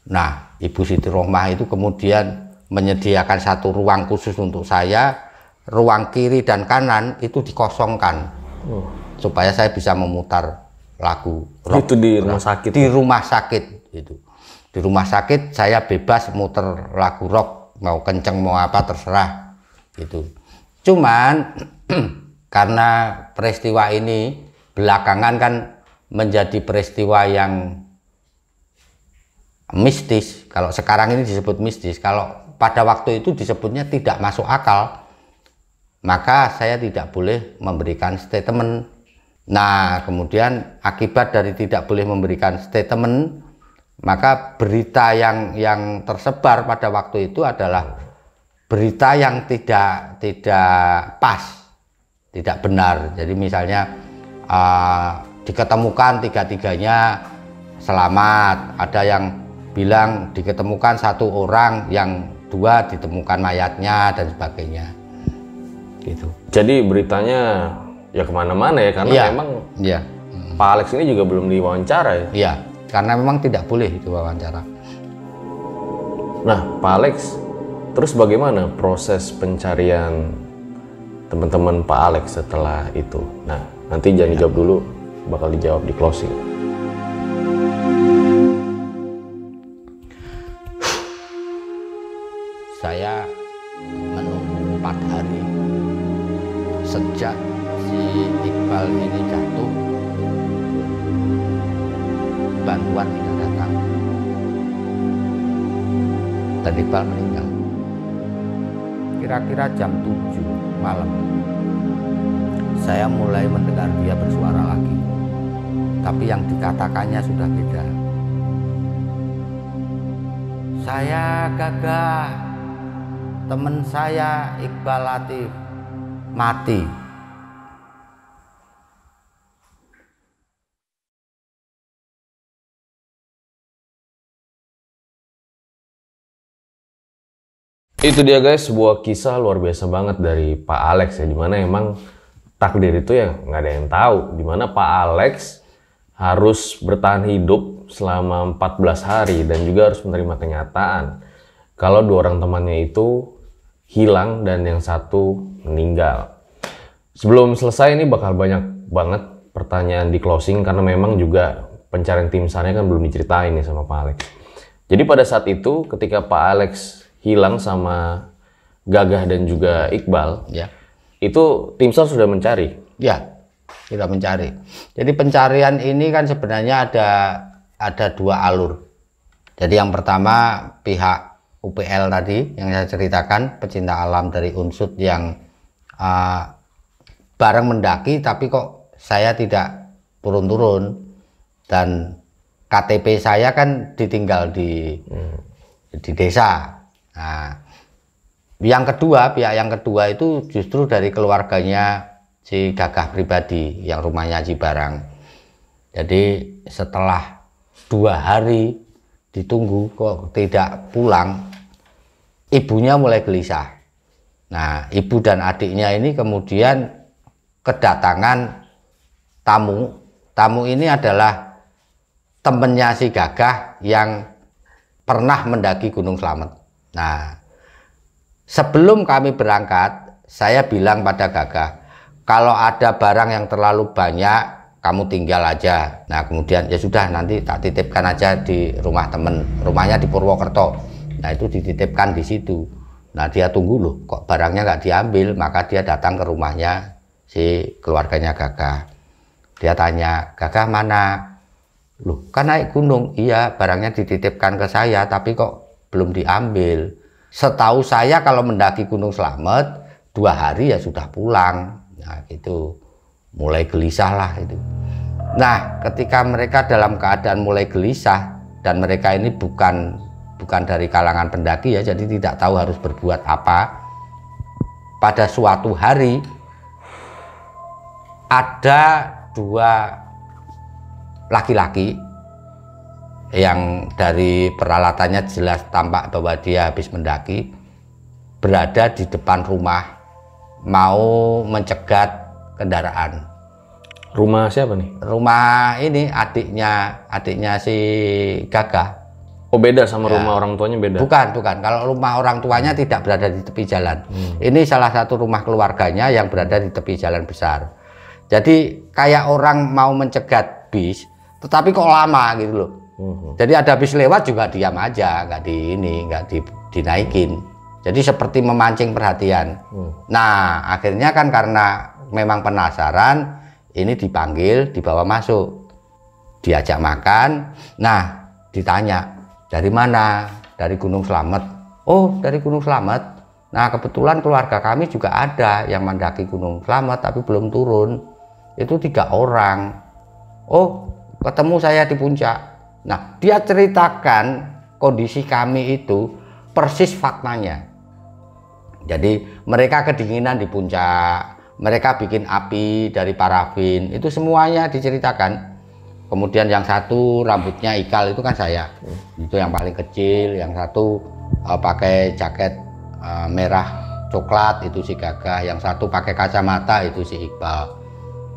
Nah, Ibu Siti Rohmah itu kemudian menyediakan satu ruang khusus untuk saya, ruang kiri dan kanan itu dikosongkan. Supaya saya bisa memutar lagu rock. Itu di rumah sakit. di rumah sakit itu di rumah sakit saya bebas muter lagu rock mau kenceng mau apa terserah gitu. Cuman karena peristiwa ini belakangan kan menjadi peristiwa yang mistis kalau sekarang ini disebut mistis kalau pada waktu itu disebutnya tidak masuk akal maka saya tidak boleh memberikan statement. Nah, kemudian akibat dari tidak boleh memberikan statement, maka berita yang yang tersebar pada waktu itu adalah berita yang tidak tidak pas, tidak benar. Jadi misalnya uh, diketemukan tiga-tiganya selamat, ada yang bilang diketemukan satu orang, yang dua ditemukan mayatnya dan sebagainya. Gitu. Jadi beritanya ya ke mana-mana ya karena Iya. memang Iya. Pak Alex ini juga belum diwawancara ya. Iya, karena memang tidak boleh itu wawancara. Nah, Pak Alex, terus bagaimana proses pencarian teman-teman Pak Alex setelah itu? Nah, nanti jangan dijawab dulu, bakal dijawab di closing. saya menunggu empat hari sejak si Iqbal ini bantuan tidak datang. Dan Iqbal meninggal. Kira-kira jam 7 malam saya mulai mendengar dia bersuara lagi. Tapi yang dikatakannya sudah beda. Saya gagah. Teman saya Iqbal Latif mati. Itu dia guys, sebuah kisah luar biasa banget dari Pak Alex ya, di mana emang takdir itu ya nggak ada yang tahu, di mana Pak Alex harus bertahan hidup selama 14 hari dan juga harus menerima kenyataan kalau dua orang temannya itu hilang dan yang satu meninggal. Sebelum selesai ini bakal banyak banget pertanyaan di closing karena memang juga pencarian tim SARnya kan belum diceritain nih sama Pak Alex. Jadi pada saat itu ketika Pak Alex hilang sama Gagah dan juga Iqbal, Ya, itu tim SAR sudah mencari. ya kita mencari. Jadi pencarian ini kan sebenarnya ada ada dua alur. Jadi yang pertama pihak UPL tadi yang saya ceritakan pecinta alam dari Unsut yang uh, bareng mendaki tapi kok saya tidak turun-turun dan KTP saya kan ditinggal di di desa. Nah, yang kedua, pihak yang kedua itu justru dari keluarganya si Gagah pribadi yang rumahnya Cibarang. Jadi setelah dua hari ditunggu kok tidak pulang, ibunya mulai gelisah. Nah, ibu dan adiknya ini kemudian kedatangan tamu. Tamu ini adalah temennya si Gagah yang pernah mendaki Gunung Slamet. Nah, sebelum kami berangkat, saya bilang pada Gagah, kalau ada barang yang terlalu banyak, kamu tinggal aja. Nah, kemudian ya sudah nanti tak titipkan aja di rumah temen, rumahnya di Purwokerto. Nah, itu dititipkan di situ. Nah, dia tunggu loh, kok barangnya nggak diambil, maka dia datang ke rumahnya si keluarganya Gagah. Dia tanya, Gagah mana? Loh, kan naik gunung. Iya, barangnya dititipkan ke saya, tapi kok belum diambil. Setahu saya kalau mendaki Gunung Slamet, dua hari ya sudah pulang. Nah, gitu. Mulai gelisah lah itu. Nah, ketika mereka dalam keadaan mulai gelisah, dan mereka ini bukan bukan dari kalangan pendaki ya, jadi tidak tahu harus berbuat apa. Pada suatu hari, ada dua laki-laki yang dari peralatannya jelas tampak bahwa dia habis mendaki berada di depan rumah mau mencegat kendaraan. Rumah siapa nih? rumah ini adiknya adiknya si Gagah. Oh beda sama Ya. rumah orang tuanya beda. bukan bukan. Kalau rumah orang tuanya tidak berada di tepi jalan. Ini salah satu rumah keluarganya yang berada di tepi jalan besar. Jadi kayak orang mau mencegat bis tetapi kok lama gitu loh Mhm. Jadi ada bis lewat juga diam aja, nggak di ini, nggak di, dinaikin. Jadi seperti memancing perhatian. Hmm. Nah, akhirnya kan karena memang penasaran, ini dipanggil, dibawa masuk, diajak makan. Nah, ditanya dari mana? Dari Gunung Slamet. Oh, dari Gunung Slamet. Nah, kebetulan keluarga kami juga ada yang mendaki Gunung Slamet tapi belum turun. Itu tiga orang. Oh, ketemu saya di puncak. Nah, dia ceritakan kondisi kami itu persis faktanya. Jadi mereka kedinginan di puncak, mereka bikin api dari parafin, itu semuanya diceritakan. Kemudian yang satu rambutnya ikal itu kan saya, itu yang paling kecil, yang satu eh, pakai jaket eh, merah coklat itu si Gagah, yang satu pakai kacamata itu si Iqbal.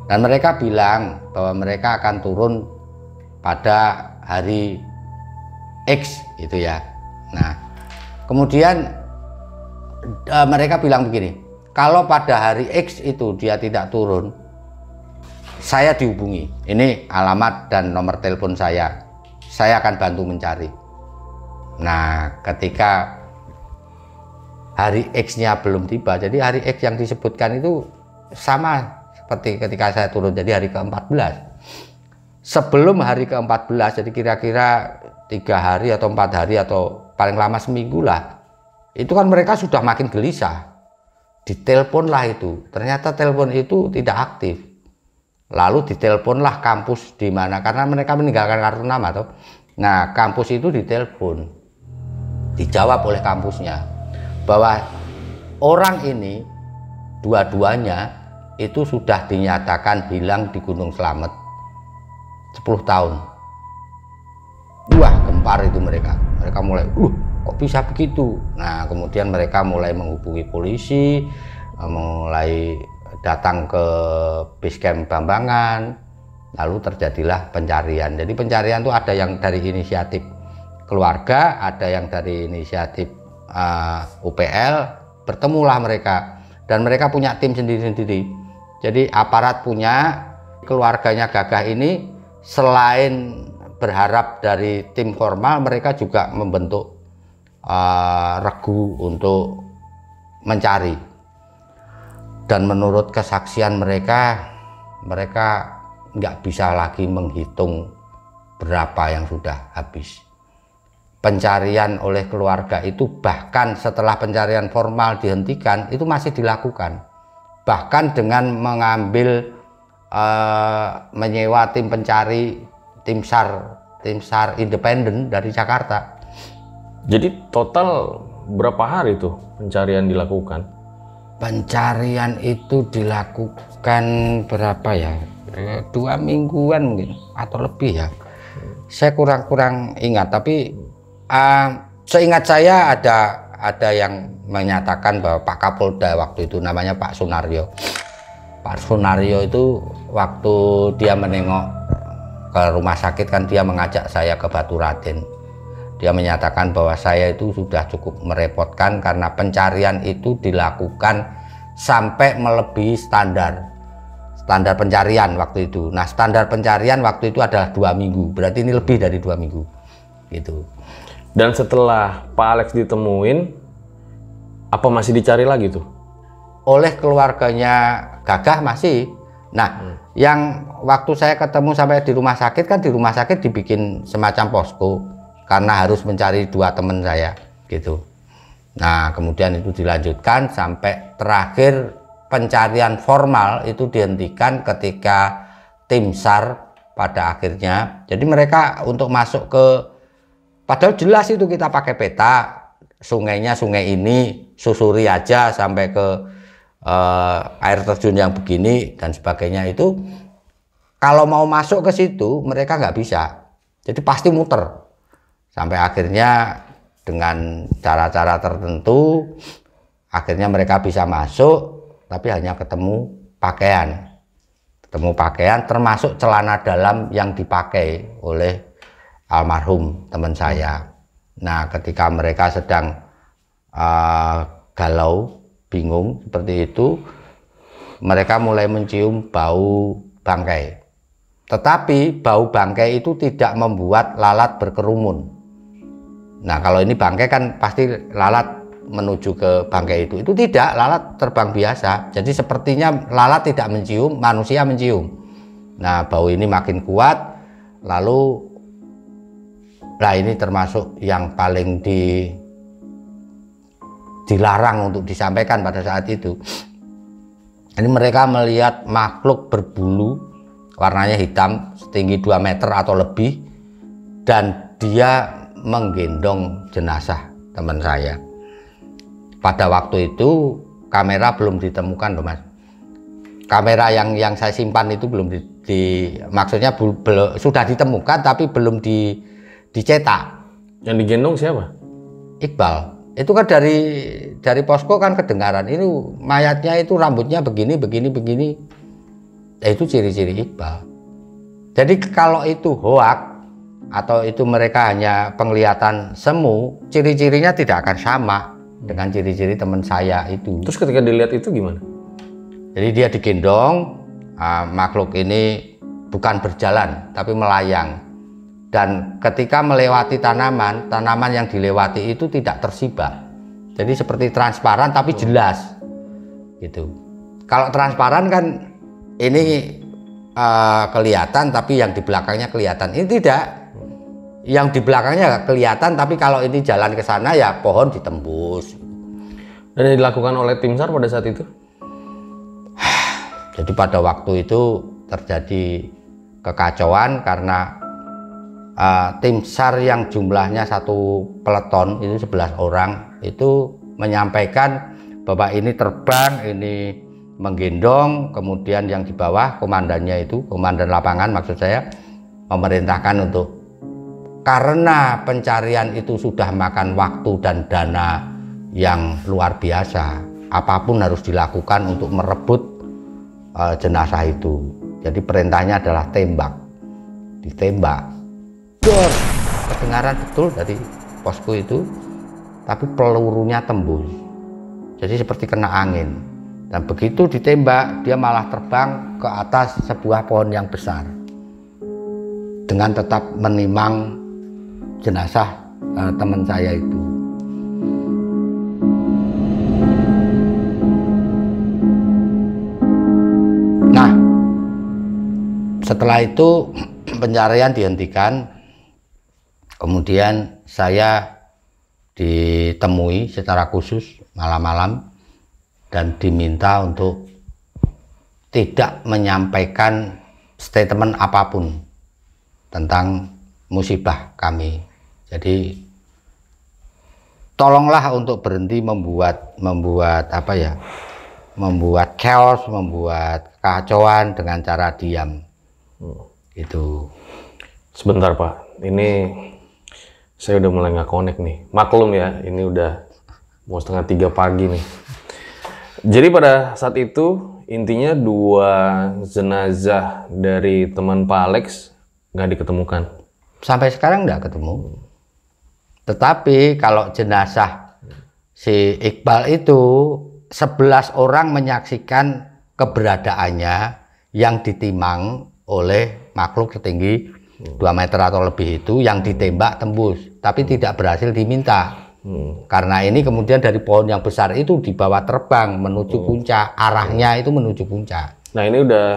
Dan mereka bilang bahwa mereka akan turun pada hari X itu ya. Nah, Kemudian uh, mereka bilang begini, kalau pada hari X itu dia tidak turun, saya dihubungi. Ini alamat dan nomor telepon saya. Saya akan bantu mencari. Nah, ketika hari X-nya belum tiba, jadi hari X yang disebutkan itu sama seperti ketika saya turun, jadi hari ke-14. Sebelum hari ke-14, jadi kira-kira tiga hari atau empat hari atau paling lama seminggu lah itu kan mereka sudah makin gelisah. Ditelepon lah itu. Ternyata telepon itu tidak aktif. Lalu diteleponlah kampus di mana karena mereka meninggalkan kartu nama tuh nah kampus itu ditelepon. Dijawab oleh kampusnya bahwa orang ini dua-duanya itu sudah dinyatakan hilang di Gunung Slamet 10 tahun. Wah gempar itu mereka. Mereka mulai uh kok bisa begitu? Nah kemudian mereka mulai menghubungi polisi eh, mulai datang ke base camp Bambangan. Lalu terjadilah pencarian. Jadi pencarian itu ada yang dari inisiatif keluarga ada yang dari inisiatif uh, eh, UPL bertemulah mereka. Dan mereka punya tim sendiri-sendiri. Jadi aparat punya keluarganya gagah ini selain berharap dari tim formal mereka juga membentuk uh, regu untuk mencari. Dan menurut kesaksian mereka mereka nggak bisa lagi menghitung berapa yang sudah habis. Pencarian oleh keluarga itu bahkan setelah pencarian formal dihentikan itu masih dilakukan. Bahkan dengan mengambil uh, menyewa tim pencari tim SAR tim SAR independen dari Jakarta. Jadi total berapa hari itu pencarian dilakukan? Pencarian itu dilakukan berapa ya? Eh, dua mingguan mungkin atau lebih ya. Saya kurang-kurang ingat, tapi uh, seingat saya ada ada yang menyatakan bahwa Pak Kapolda waktu itu namanya Pak Sunario. Pak Sunario itu waktu dia menengok ke rumah sakit kan dia mengajak saya ke Batu Raden. Dia menyatakan bahwa saya itu sudah cukup merepotkan karena pencarian itu dilakukan sampai melebihi standar standar pencarian waktu itu. Nah standar pencarian waktu itu adalah dua minggu, berarti ini lebih dari dua minggu, gitu. Dan setelah Pak Alex ditemuin, apa masih dicari lagi tuh? Oleh keluarganya Gagah masih. Nah, hmm yang waktu saya ketemu sampai di rumah sakit kan di rumah sakit dibikin semacam posko karena harus mencari dua teman saya gitu. Nah kemudian itu dilanjutkan sampai terakhir pencarian formal itu dihentikan ketika tim SAR pada akhirnya. Jadi mereka untuk masuk ke padahal jelas itu kita pakai peta sungainya sungai ini susuri aja sampai ke uh, air terjun yang begini dan sebagainya itu kalau mau masuk ke situ mereka nggak bisa. Jadi pasti muter. Sampai akhirnya dengan cara-cara tertentu akhirnya mereka bisa masuk tapi hanya ketemu pakaian. Ketemu pakaian termasuk celana dalam yang dipakai oleh almarhum teman saya. Nah ketika mereka sedang uh, galau bingung seperti itu mereka mulai mencium bau bangkai. Tetapi bau bangkai itu tidak membuat lalat berkerumun. Nah kalau ini bangkai kan pasti lalat menuju ke bangkai itu. Itu tidak lalat terbang biasa. Jadi sepertinya lalat tidak mencium manusia mencium. Nah bau ini makin kuat lalu nah ini termasuk yang paling di dilarang untuk disampaikan pada saat itu. Ini mereka melihat makhluk berbulu warnanya hitam setinggi 2 meter atau lebih dan dia menggendong jenazah teman saya. Pada waktu itu kamera belum ditemukan loh mas. Kamera yang yang saya simpan itu belum di, di maksudnya bu, belum sudah ditemukan tapi belum di dicetak. Yang digendong siapa? Iqbal itu kan dari dari posko kan kedengaran ini mayatnya itu rambutnya begini begini begini ya itu ciri-ciri Iqbal jadi kalau itu hoak atau itu mereka hanya penglihatan semu, ciri-cirinya tidak akan sama dengan ciri-ciri teman saya itu. Terus ketika dilihat itu gimana? Jadi dia digendong, uh, makhluk ini bukan berjalan tapi melayang. Dan ketika melewati tanaman, tanaman yang dilewati itu tidak tersibak. Jadi seperti transparan tapi jelas. Gitu. Kalau transparan kan ini uh, kelihatan tapi yang di belakangnya kelihatan. Ini tidak. Yang di belakangnya kelihatan tapi kalau ini jalan ke sana ya pohon ditembus. Dan yang dilakukan oleh tim SAR pada saat itu? Jadi pada waktu itu terjadi kekacauan karena uh, tim SAR yang jumlahnya satu peleton itu 11 orang itu menyampaikan bahwa ini terbang, ini menggendong, kemudian yang di bawah komandannya itu, komandan lapangan maksud saya, memerintahkan untuk karena pencarian itu sudah makan waktu dan dana yang luar biasa, apa pun harus dilakukan untuk merebut uh, jenazah itu. Jadi perintahnya adalah tembak, ditembak. Dor, kedengaran betul dari posku itu, tapi pelurunya tembus. Jadi seperti kena angin. Dan begitu ditembak, dia malah terbang ke atas sebuah pohon yang besar. Dengan tetap menimang jenazah uh, teman saya itu. Nah, setelah itu pencarian dihentikan. Kemudian saya ditemui secara khusus malam-malam dan diminta untuk tidak menyampaikan statement apa pun tentang musibah kami. Jadi tolonglah untuk berhenti membuat membuat apa ya? membuat chaos, membuat kacauan dengan cara diam. Hmm. Itu. Sebentar Pak, ini saya udah mulai nggak connect nih. Maklum ya, ini udah mau setengah tiga pagi nih. Jadi pada saat itu intinya dua jenazah dari teman Pak Alex nggak diketemukan. Sampai sekarang nggak ketemu. Tetapi kalau jenazah si Iqbal itu 11 orang menyaksikan keberadaannya yang ditimang oleh makhluk setinggi 2 meter atau lebih itu yang ditembak tembus tapi tidak berhasil diminta Hmm. Karena ini kemudian dari pohon yang besar itu dibawa terbang menuju hmm. puncak, arahnya itu menuju puncak. Nah ini udah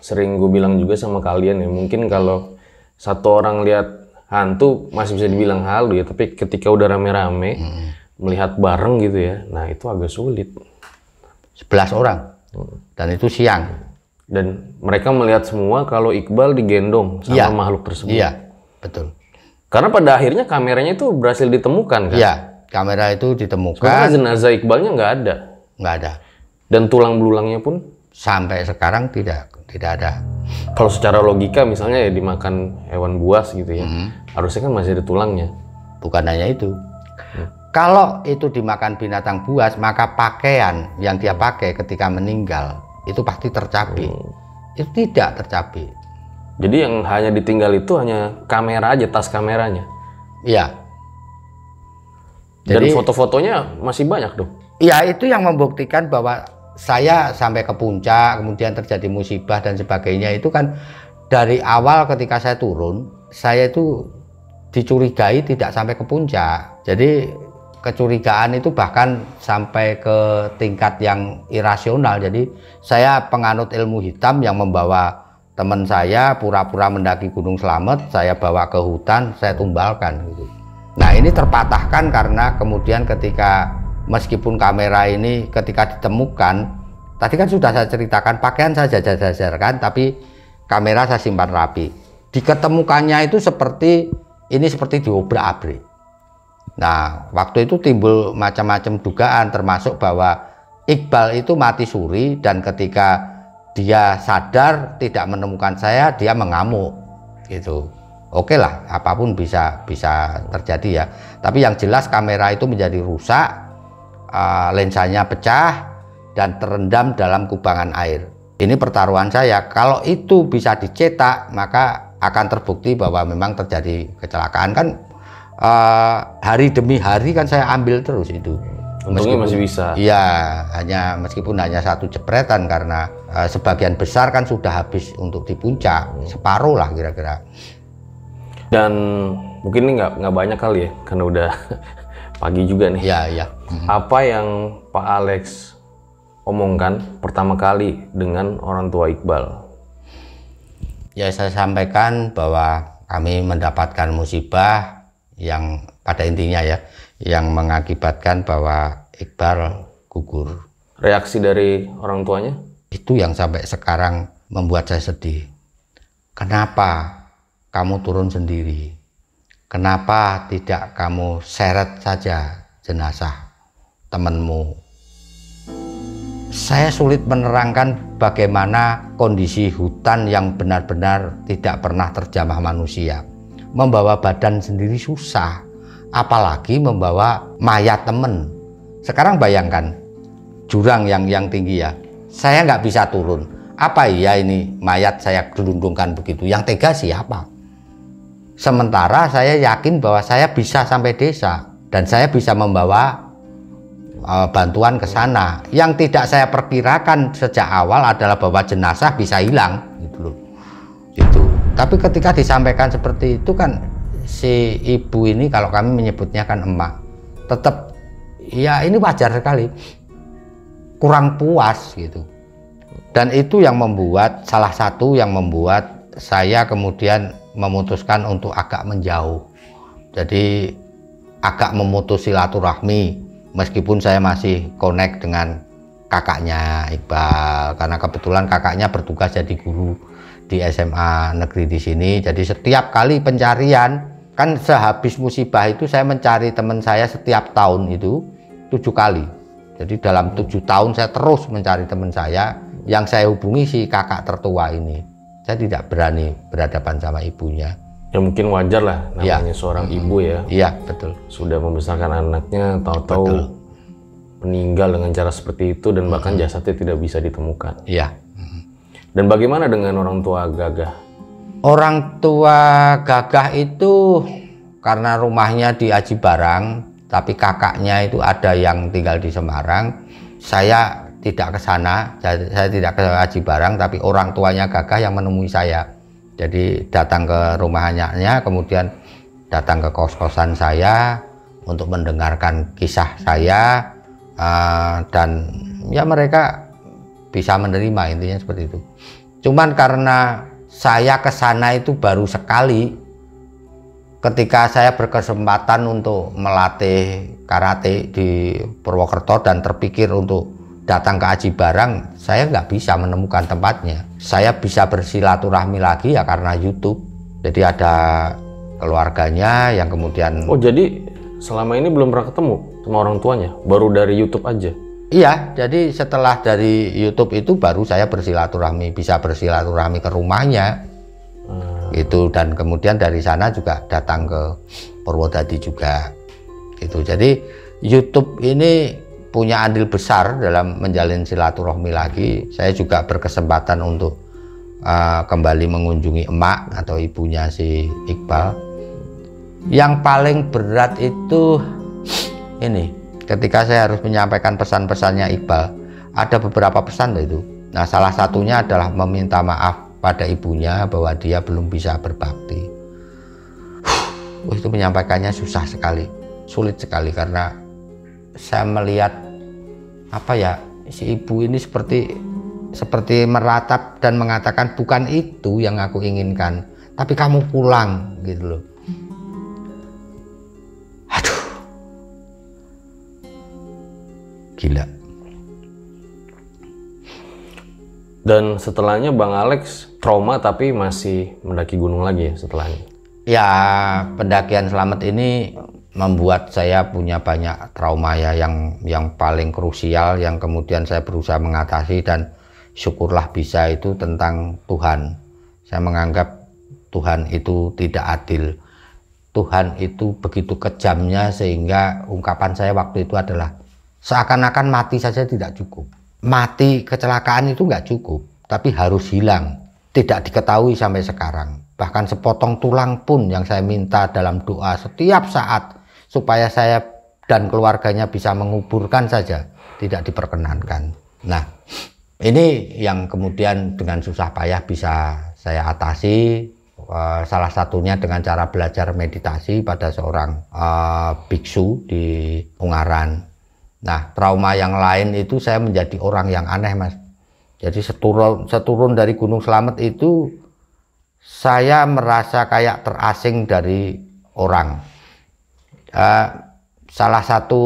sering gue bilang juga sama kalian ya, mungkin kalau satu orang lihat hantu masih bisa dibilang halu ya, tapi ketika udah rame-rame hmm. melihat bareng gitu ya, nah itu agak sulit. 11 orang, hmm. dan itu siang. Dan mereka melihat semua kalau Iqbal digendong sama ya. makhluk tersebut. Iya, betul. Karena pada akhirnya kameranya itu berhasil ditemukan kan? Iya, kamera itu ditemukan. Karena jenazah Iqbalnya nggak ada. Nggak ada. Dan tulang belulangnya pun? Sampai sekarang tidak tidak ada. Kalau secara logika misalnya ya dimakan hewan buas gitu ya, hmm. harusnya kan masih ada tulangnya. Bukan hanya itu. Hmm. Kalau itu dimakan binatang buas, maka pakaian yang dia pakai ketika meninggal itu pasti tercabik. Hmm. Itu tidak tercabik. Jadi yang hanya ditinggal itu hanya kamera aja, tas kameranya. Iya. Dan foto-fotonya masih banyak dong. Iya, itu yang membuktikan bahwa saya sampai ke puncak, kemudian terjadi musibah dan sebagainya itu kan dari awal ketika saya turun, saya itu dicurigai tidak sampai ke puncak. Jadi kecurigaan itu bahkan sampai ke tingkat yang irasional. Jadi saya penganut ilmu hitam yang membawa teman saya pura-pura mendaki Gunung Slamet, saya bawa ke hutan, saya tumbalkan gitu. Nah, ini terpatahkan karena kemudian ketika meskipun kamera ini ketika ditemukan, tadi kan sudah saya ceritakan pakaian saya jajar-jajarkan tapi kamera saya simpan rapi. Diketemukannya itu seperti ini seperti diobrak-abrik. Nah, waktu itu timbul macam-macam dugaan termasuk bahwa Iqbal itu mati suri dan ketika dia sadar tidak menemukan saya dia mengamuk gitu. Oke lah apa pun bisa bisa terjadi ya. Tapi yang jelas kamera itu menjadi rusak uh, lensanya pecah dan terendam dalam kubangan air. Ini pertaruhan saya. Kalau itu bisa dicetak maka akan terbukti bahwa memang terjadi kecelakaan. Kan uh, hari demi hari kan saya ambil terus itu. Untungnya masih bisa. Iya, hanya meskipun hanya satu jepretan karena uh, sebagian besar kan sudah habis untuk di puncak, hmm. separuh lah kira-kira. Dan mungkin ini nggak nggak banyak kali ya, karena udah pagi juga nih. Iya, iya. Hmm. Apa yang Pak Alex omongkan pertama kali dengan orang tua Iqbal? Ya saya sampaikan bahwa kami mendapatkan musibah yang pada intinya ya yang mengakibatkan bahwa Iqbal gugur. Reaksi dari orang tuanya? Itu yang sampai sekarang membuat saya sedih. Kenapa kamu turun sendiri? Kenapa tidak kamu seret saja jenazah temanmu? Saya sulit menerangkan bagaimana kondisi hutan yang benar-benar tidak pernah terjamah manusia. Membawa badan sendiri susah apalagi membawa mayat temen. Sekarang bayangkan jurang yang yang tinggi ya, saya nggak bisa turun. Apa iya ini mayat saya gelundungkan begitu? Yang tega siapa? Sementara saya yakin bahwa saya bisa sampai desa dan saya bisa membawa uh, bantuan ke sana. Yang tidak saya perkirakan sejak awal adalah bahwa jenazah bisa hilang gitu loh. Tapi ketika disampaikan seperti itu kan si ibu ini kalau kami menyebutnya kan emak tetap ya ini wajar sekali. Kurang puas gitu. Dan itu yang membuat salah satu yang membuat saya kemudian memutuskan untuk agak menjauh. Jadi agak memutus silaturahmi meskipun saya masih connect dengan kakaknya Iqbal. Karena kebetulan kakaknya bertugas jadi guru di SMA negeri di sini. Jadi setiap kali pencarian kan sehabis musibah itu saya mencari teman saya setiap tahun itu tujuh kali. Jadi dalam tujuh tahun saya terus mencari teman saya. Yang saya hubungi si kakak tertua ini. Saya tidak berani berhadapan sama ibunya. Ya mungkin wajar lah namanya ya. seorang ibu ya. Iya betul. Sudah membesarkan anaknya tahu-tahu meninggal dengan cara seperti itu dan bahkan jasadnya tidak bisa ditemukan. Iya dan bagaimana dengan orang tua gagah Orang tua Gagah itu karena rumahnya di Aji Barang, tapi kakaknya itu ada yang tinggal di Semarang. Saya tidak ke sana, saya tidak ke Aji Barang, tapi orang tuanya Gagah yang menemui saya. Jadi datang ke rumahnya, kemudian datang ke kos-kosan saya untuk mendengarkan kisah saya uh, dan ya mereka bisa menerima intinya seperti itu. Cuman karena saya ke sana itu baru sekali ketika saya berkesempatan untuk melatih karate di Purwokerto dan terpikir untuk datang ke Aji Barang, saya nggak bisa menemukan tempatnya. Saya bisa bersilaturahmi lagi ya karena YouTube. Jadi ada keluarganya yang kemudian... Oh jadi selama ini belum pernah ketemu sama orang tuanya? Baru dari YouTube aja? Iya, jadi setelah dari YouTube itu baru saya bersilaturahmi, bisa bersilaturahmi ke rumahnya. Hmm. Gitu dan kemudian dari sana juga datang ke Purwodadi juga. Gitu. Jadi YouTube ini punya andil besar dalam menjalin silaturahmi lagi. Saya juga berkesempatan untuk uh, kembali mengunjungi emak atau ibunya si Iqbal. Yang paling berat itu ini ketika saya harus menyampaikan pesan-pesannya Iqbal ada beberapa pesan itu. Nah salah satunya adalah meminta maaf pada ibunya bahwa dia belum bisa berbakti. Uh, itu menyampaikannya susah sekali sulit sekali karena saya melihat apa ya si ibu ini seperti seperti meratap dan mengatakan bukan itu yang aku inginkan tapi kamu pulang gitu loh gila. Dan setelahnya Bang Alex trauma tapi masih mendaki gunung lagi ya setelahnya? Ya pendakian selamat ini membuat saya punya banyak trauma ya yang yang paling krusial yang kemudian saya berusaha mengatasi dan syukurlah bisa itu tentang Tuhan. Saya menganggap Tuhan itu tidak adil. Tuhan itu begitu kejamnya sehingga ungkapan saya waktu itu adalah seakan-akan mati saja tidak cukup. Mati kecelakaan itu nggak cukup, tapi harus hilang. Tidak diketahui sampai sekarang. bahkan sepotong tulang pun yang saya minta dalam doa setiap saat supaya saya dan keluarganya bisa menguburkan saja tidak diperkenankan. Nah, ini yang kemudian dengan susah payah bisa saya atasi uh, salah satunya dengan cara belajar meditasi pada seorang uh, biksu di Ungaran. Nah, trauma yang lain itu saya menjadi orang yang aneh, Mas. Jadi seturun seturun dari Gunung Slamet itu saya merasa kayak terasing dari orang. Uh, salah satu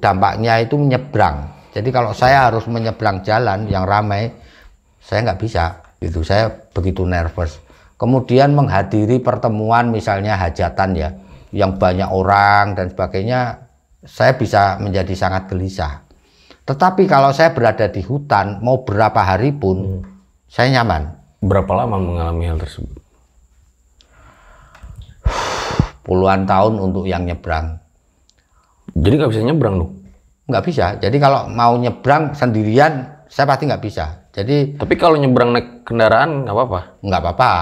dampaknya itu menyeberang. Jadi kalau saya harus menyeberang jalan yang ramai, saya nggak bisa. Itu saya begitu nervous. Kemudian menghadiri pertemuan misalnya hajatan ya, yang banyak orang dan sebagainya, saya bisa menjadi sangat gelisah. Tetapi kalau saya berada di hutan, mau berapa hari pun, hmm. saya nyaman. Berapa lama mengalami hal tersebut? puluhan tahun untuk yang nyebrang. Jadi nggak bisa nyebrang dong? Nggak bisa. Jadi kalau mau nyebrang sendirian, saya pasti nggak bisa. Jadi. Tapi kalau nyebrang naik kendaraan nggak apa-apa? Nggak apa-apa.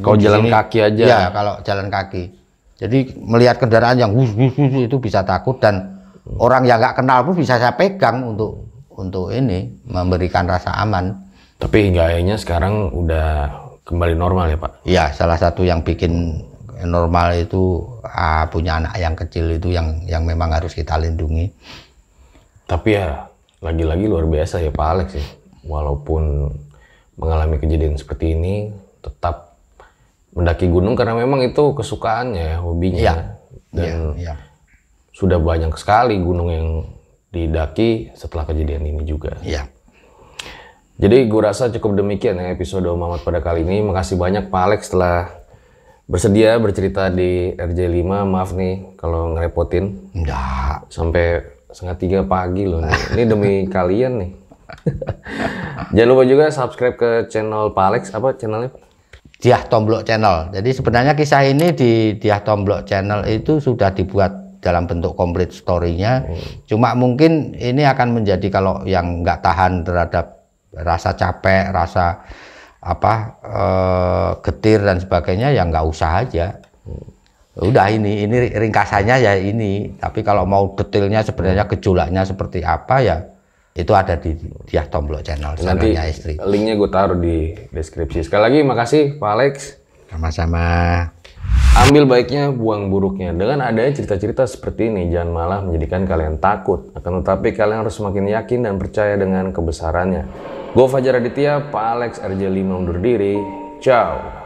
kalau jalan sini, kaki aja? Ya kalau jalan kaki. Jadi melihat kendaraan yang wus wus wus itu bisa takut dan hmm. orang yang nggak kenal pun bisa saya pegang untuk untuk ini memberikan rasa aman. Tapi hingga akhirnya sekarang udah kembali normal ya Pak? Iya, salah satu yang bikin normal itu ah, punya anak yang kecil itu yang yang memang harus kita lindungi. Tapi ya lagi-lagi luar biasa ya Pak Alex ya. Walaupun mengalami kejadian seperti ini tetap mendaki gunung karena memang itu kesukaannya, hobinya. Ya, Dan ya, ya. sudah banyak sekali gunung yang didaki setelah kejadian ini juga. Iya. Jadi gue rasa cukup demikian ya episode Mamat pada kali ini. Makasih banyak Pak Alex telah bersedia bercerita di RJ5 maaf nih kalau ngerepotin enggak sampai setengah tiga pagi loh nih. ini demi kalian nih jangan lupa juga subscribe ke channel Pak Alex apa channelnya Pak? Diah Tomblok Channel. Jadi sebenarnya kisah ini di Diah Tomblok Channel itu sudah dibuat dalam bentuk complete story-nya. Hmm. cuma mungkin ini akan menjadi kalau yang nggak tahan terhadap rasa capek rasa apa uh, getir dan sebagainya ya nggak usah aja. Udah ini ini ringkasannya ya ini. Tapi kalau mau detailnya sebenarnya gejolaknya seperti apa ya itu ada di dia Tomblok Channel nanti istri. linknya gue taruh di deskripsi. Sekali lagi makasih Pak Alex. Sama-sama. Ambil baiknya buang buruknya. Dengan adanya cerita-cerita seperti ini jangan malah menjadikan kalian takut. Akan tetapi kalian harus semakin yakin dan percaya dengan kebesarannya. Gue Fajar Aditya, Pak Alex RJ5 undur diri. Ciao.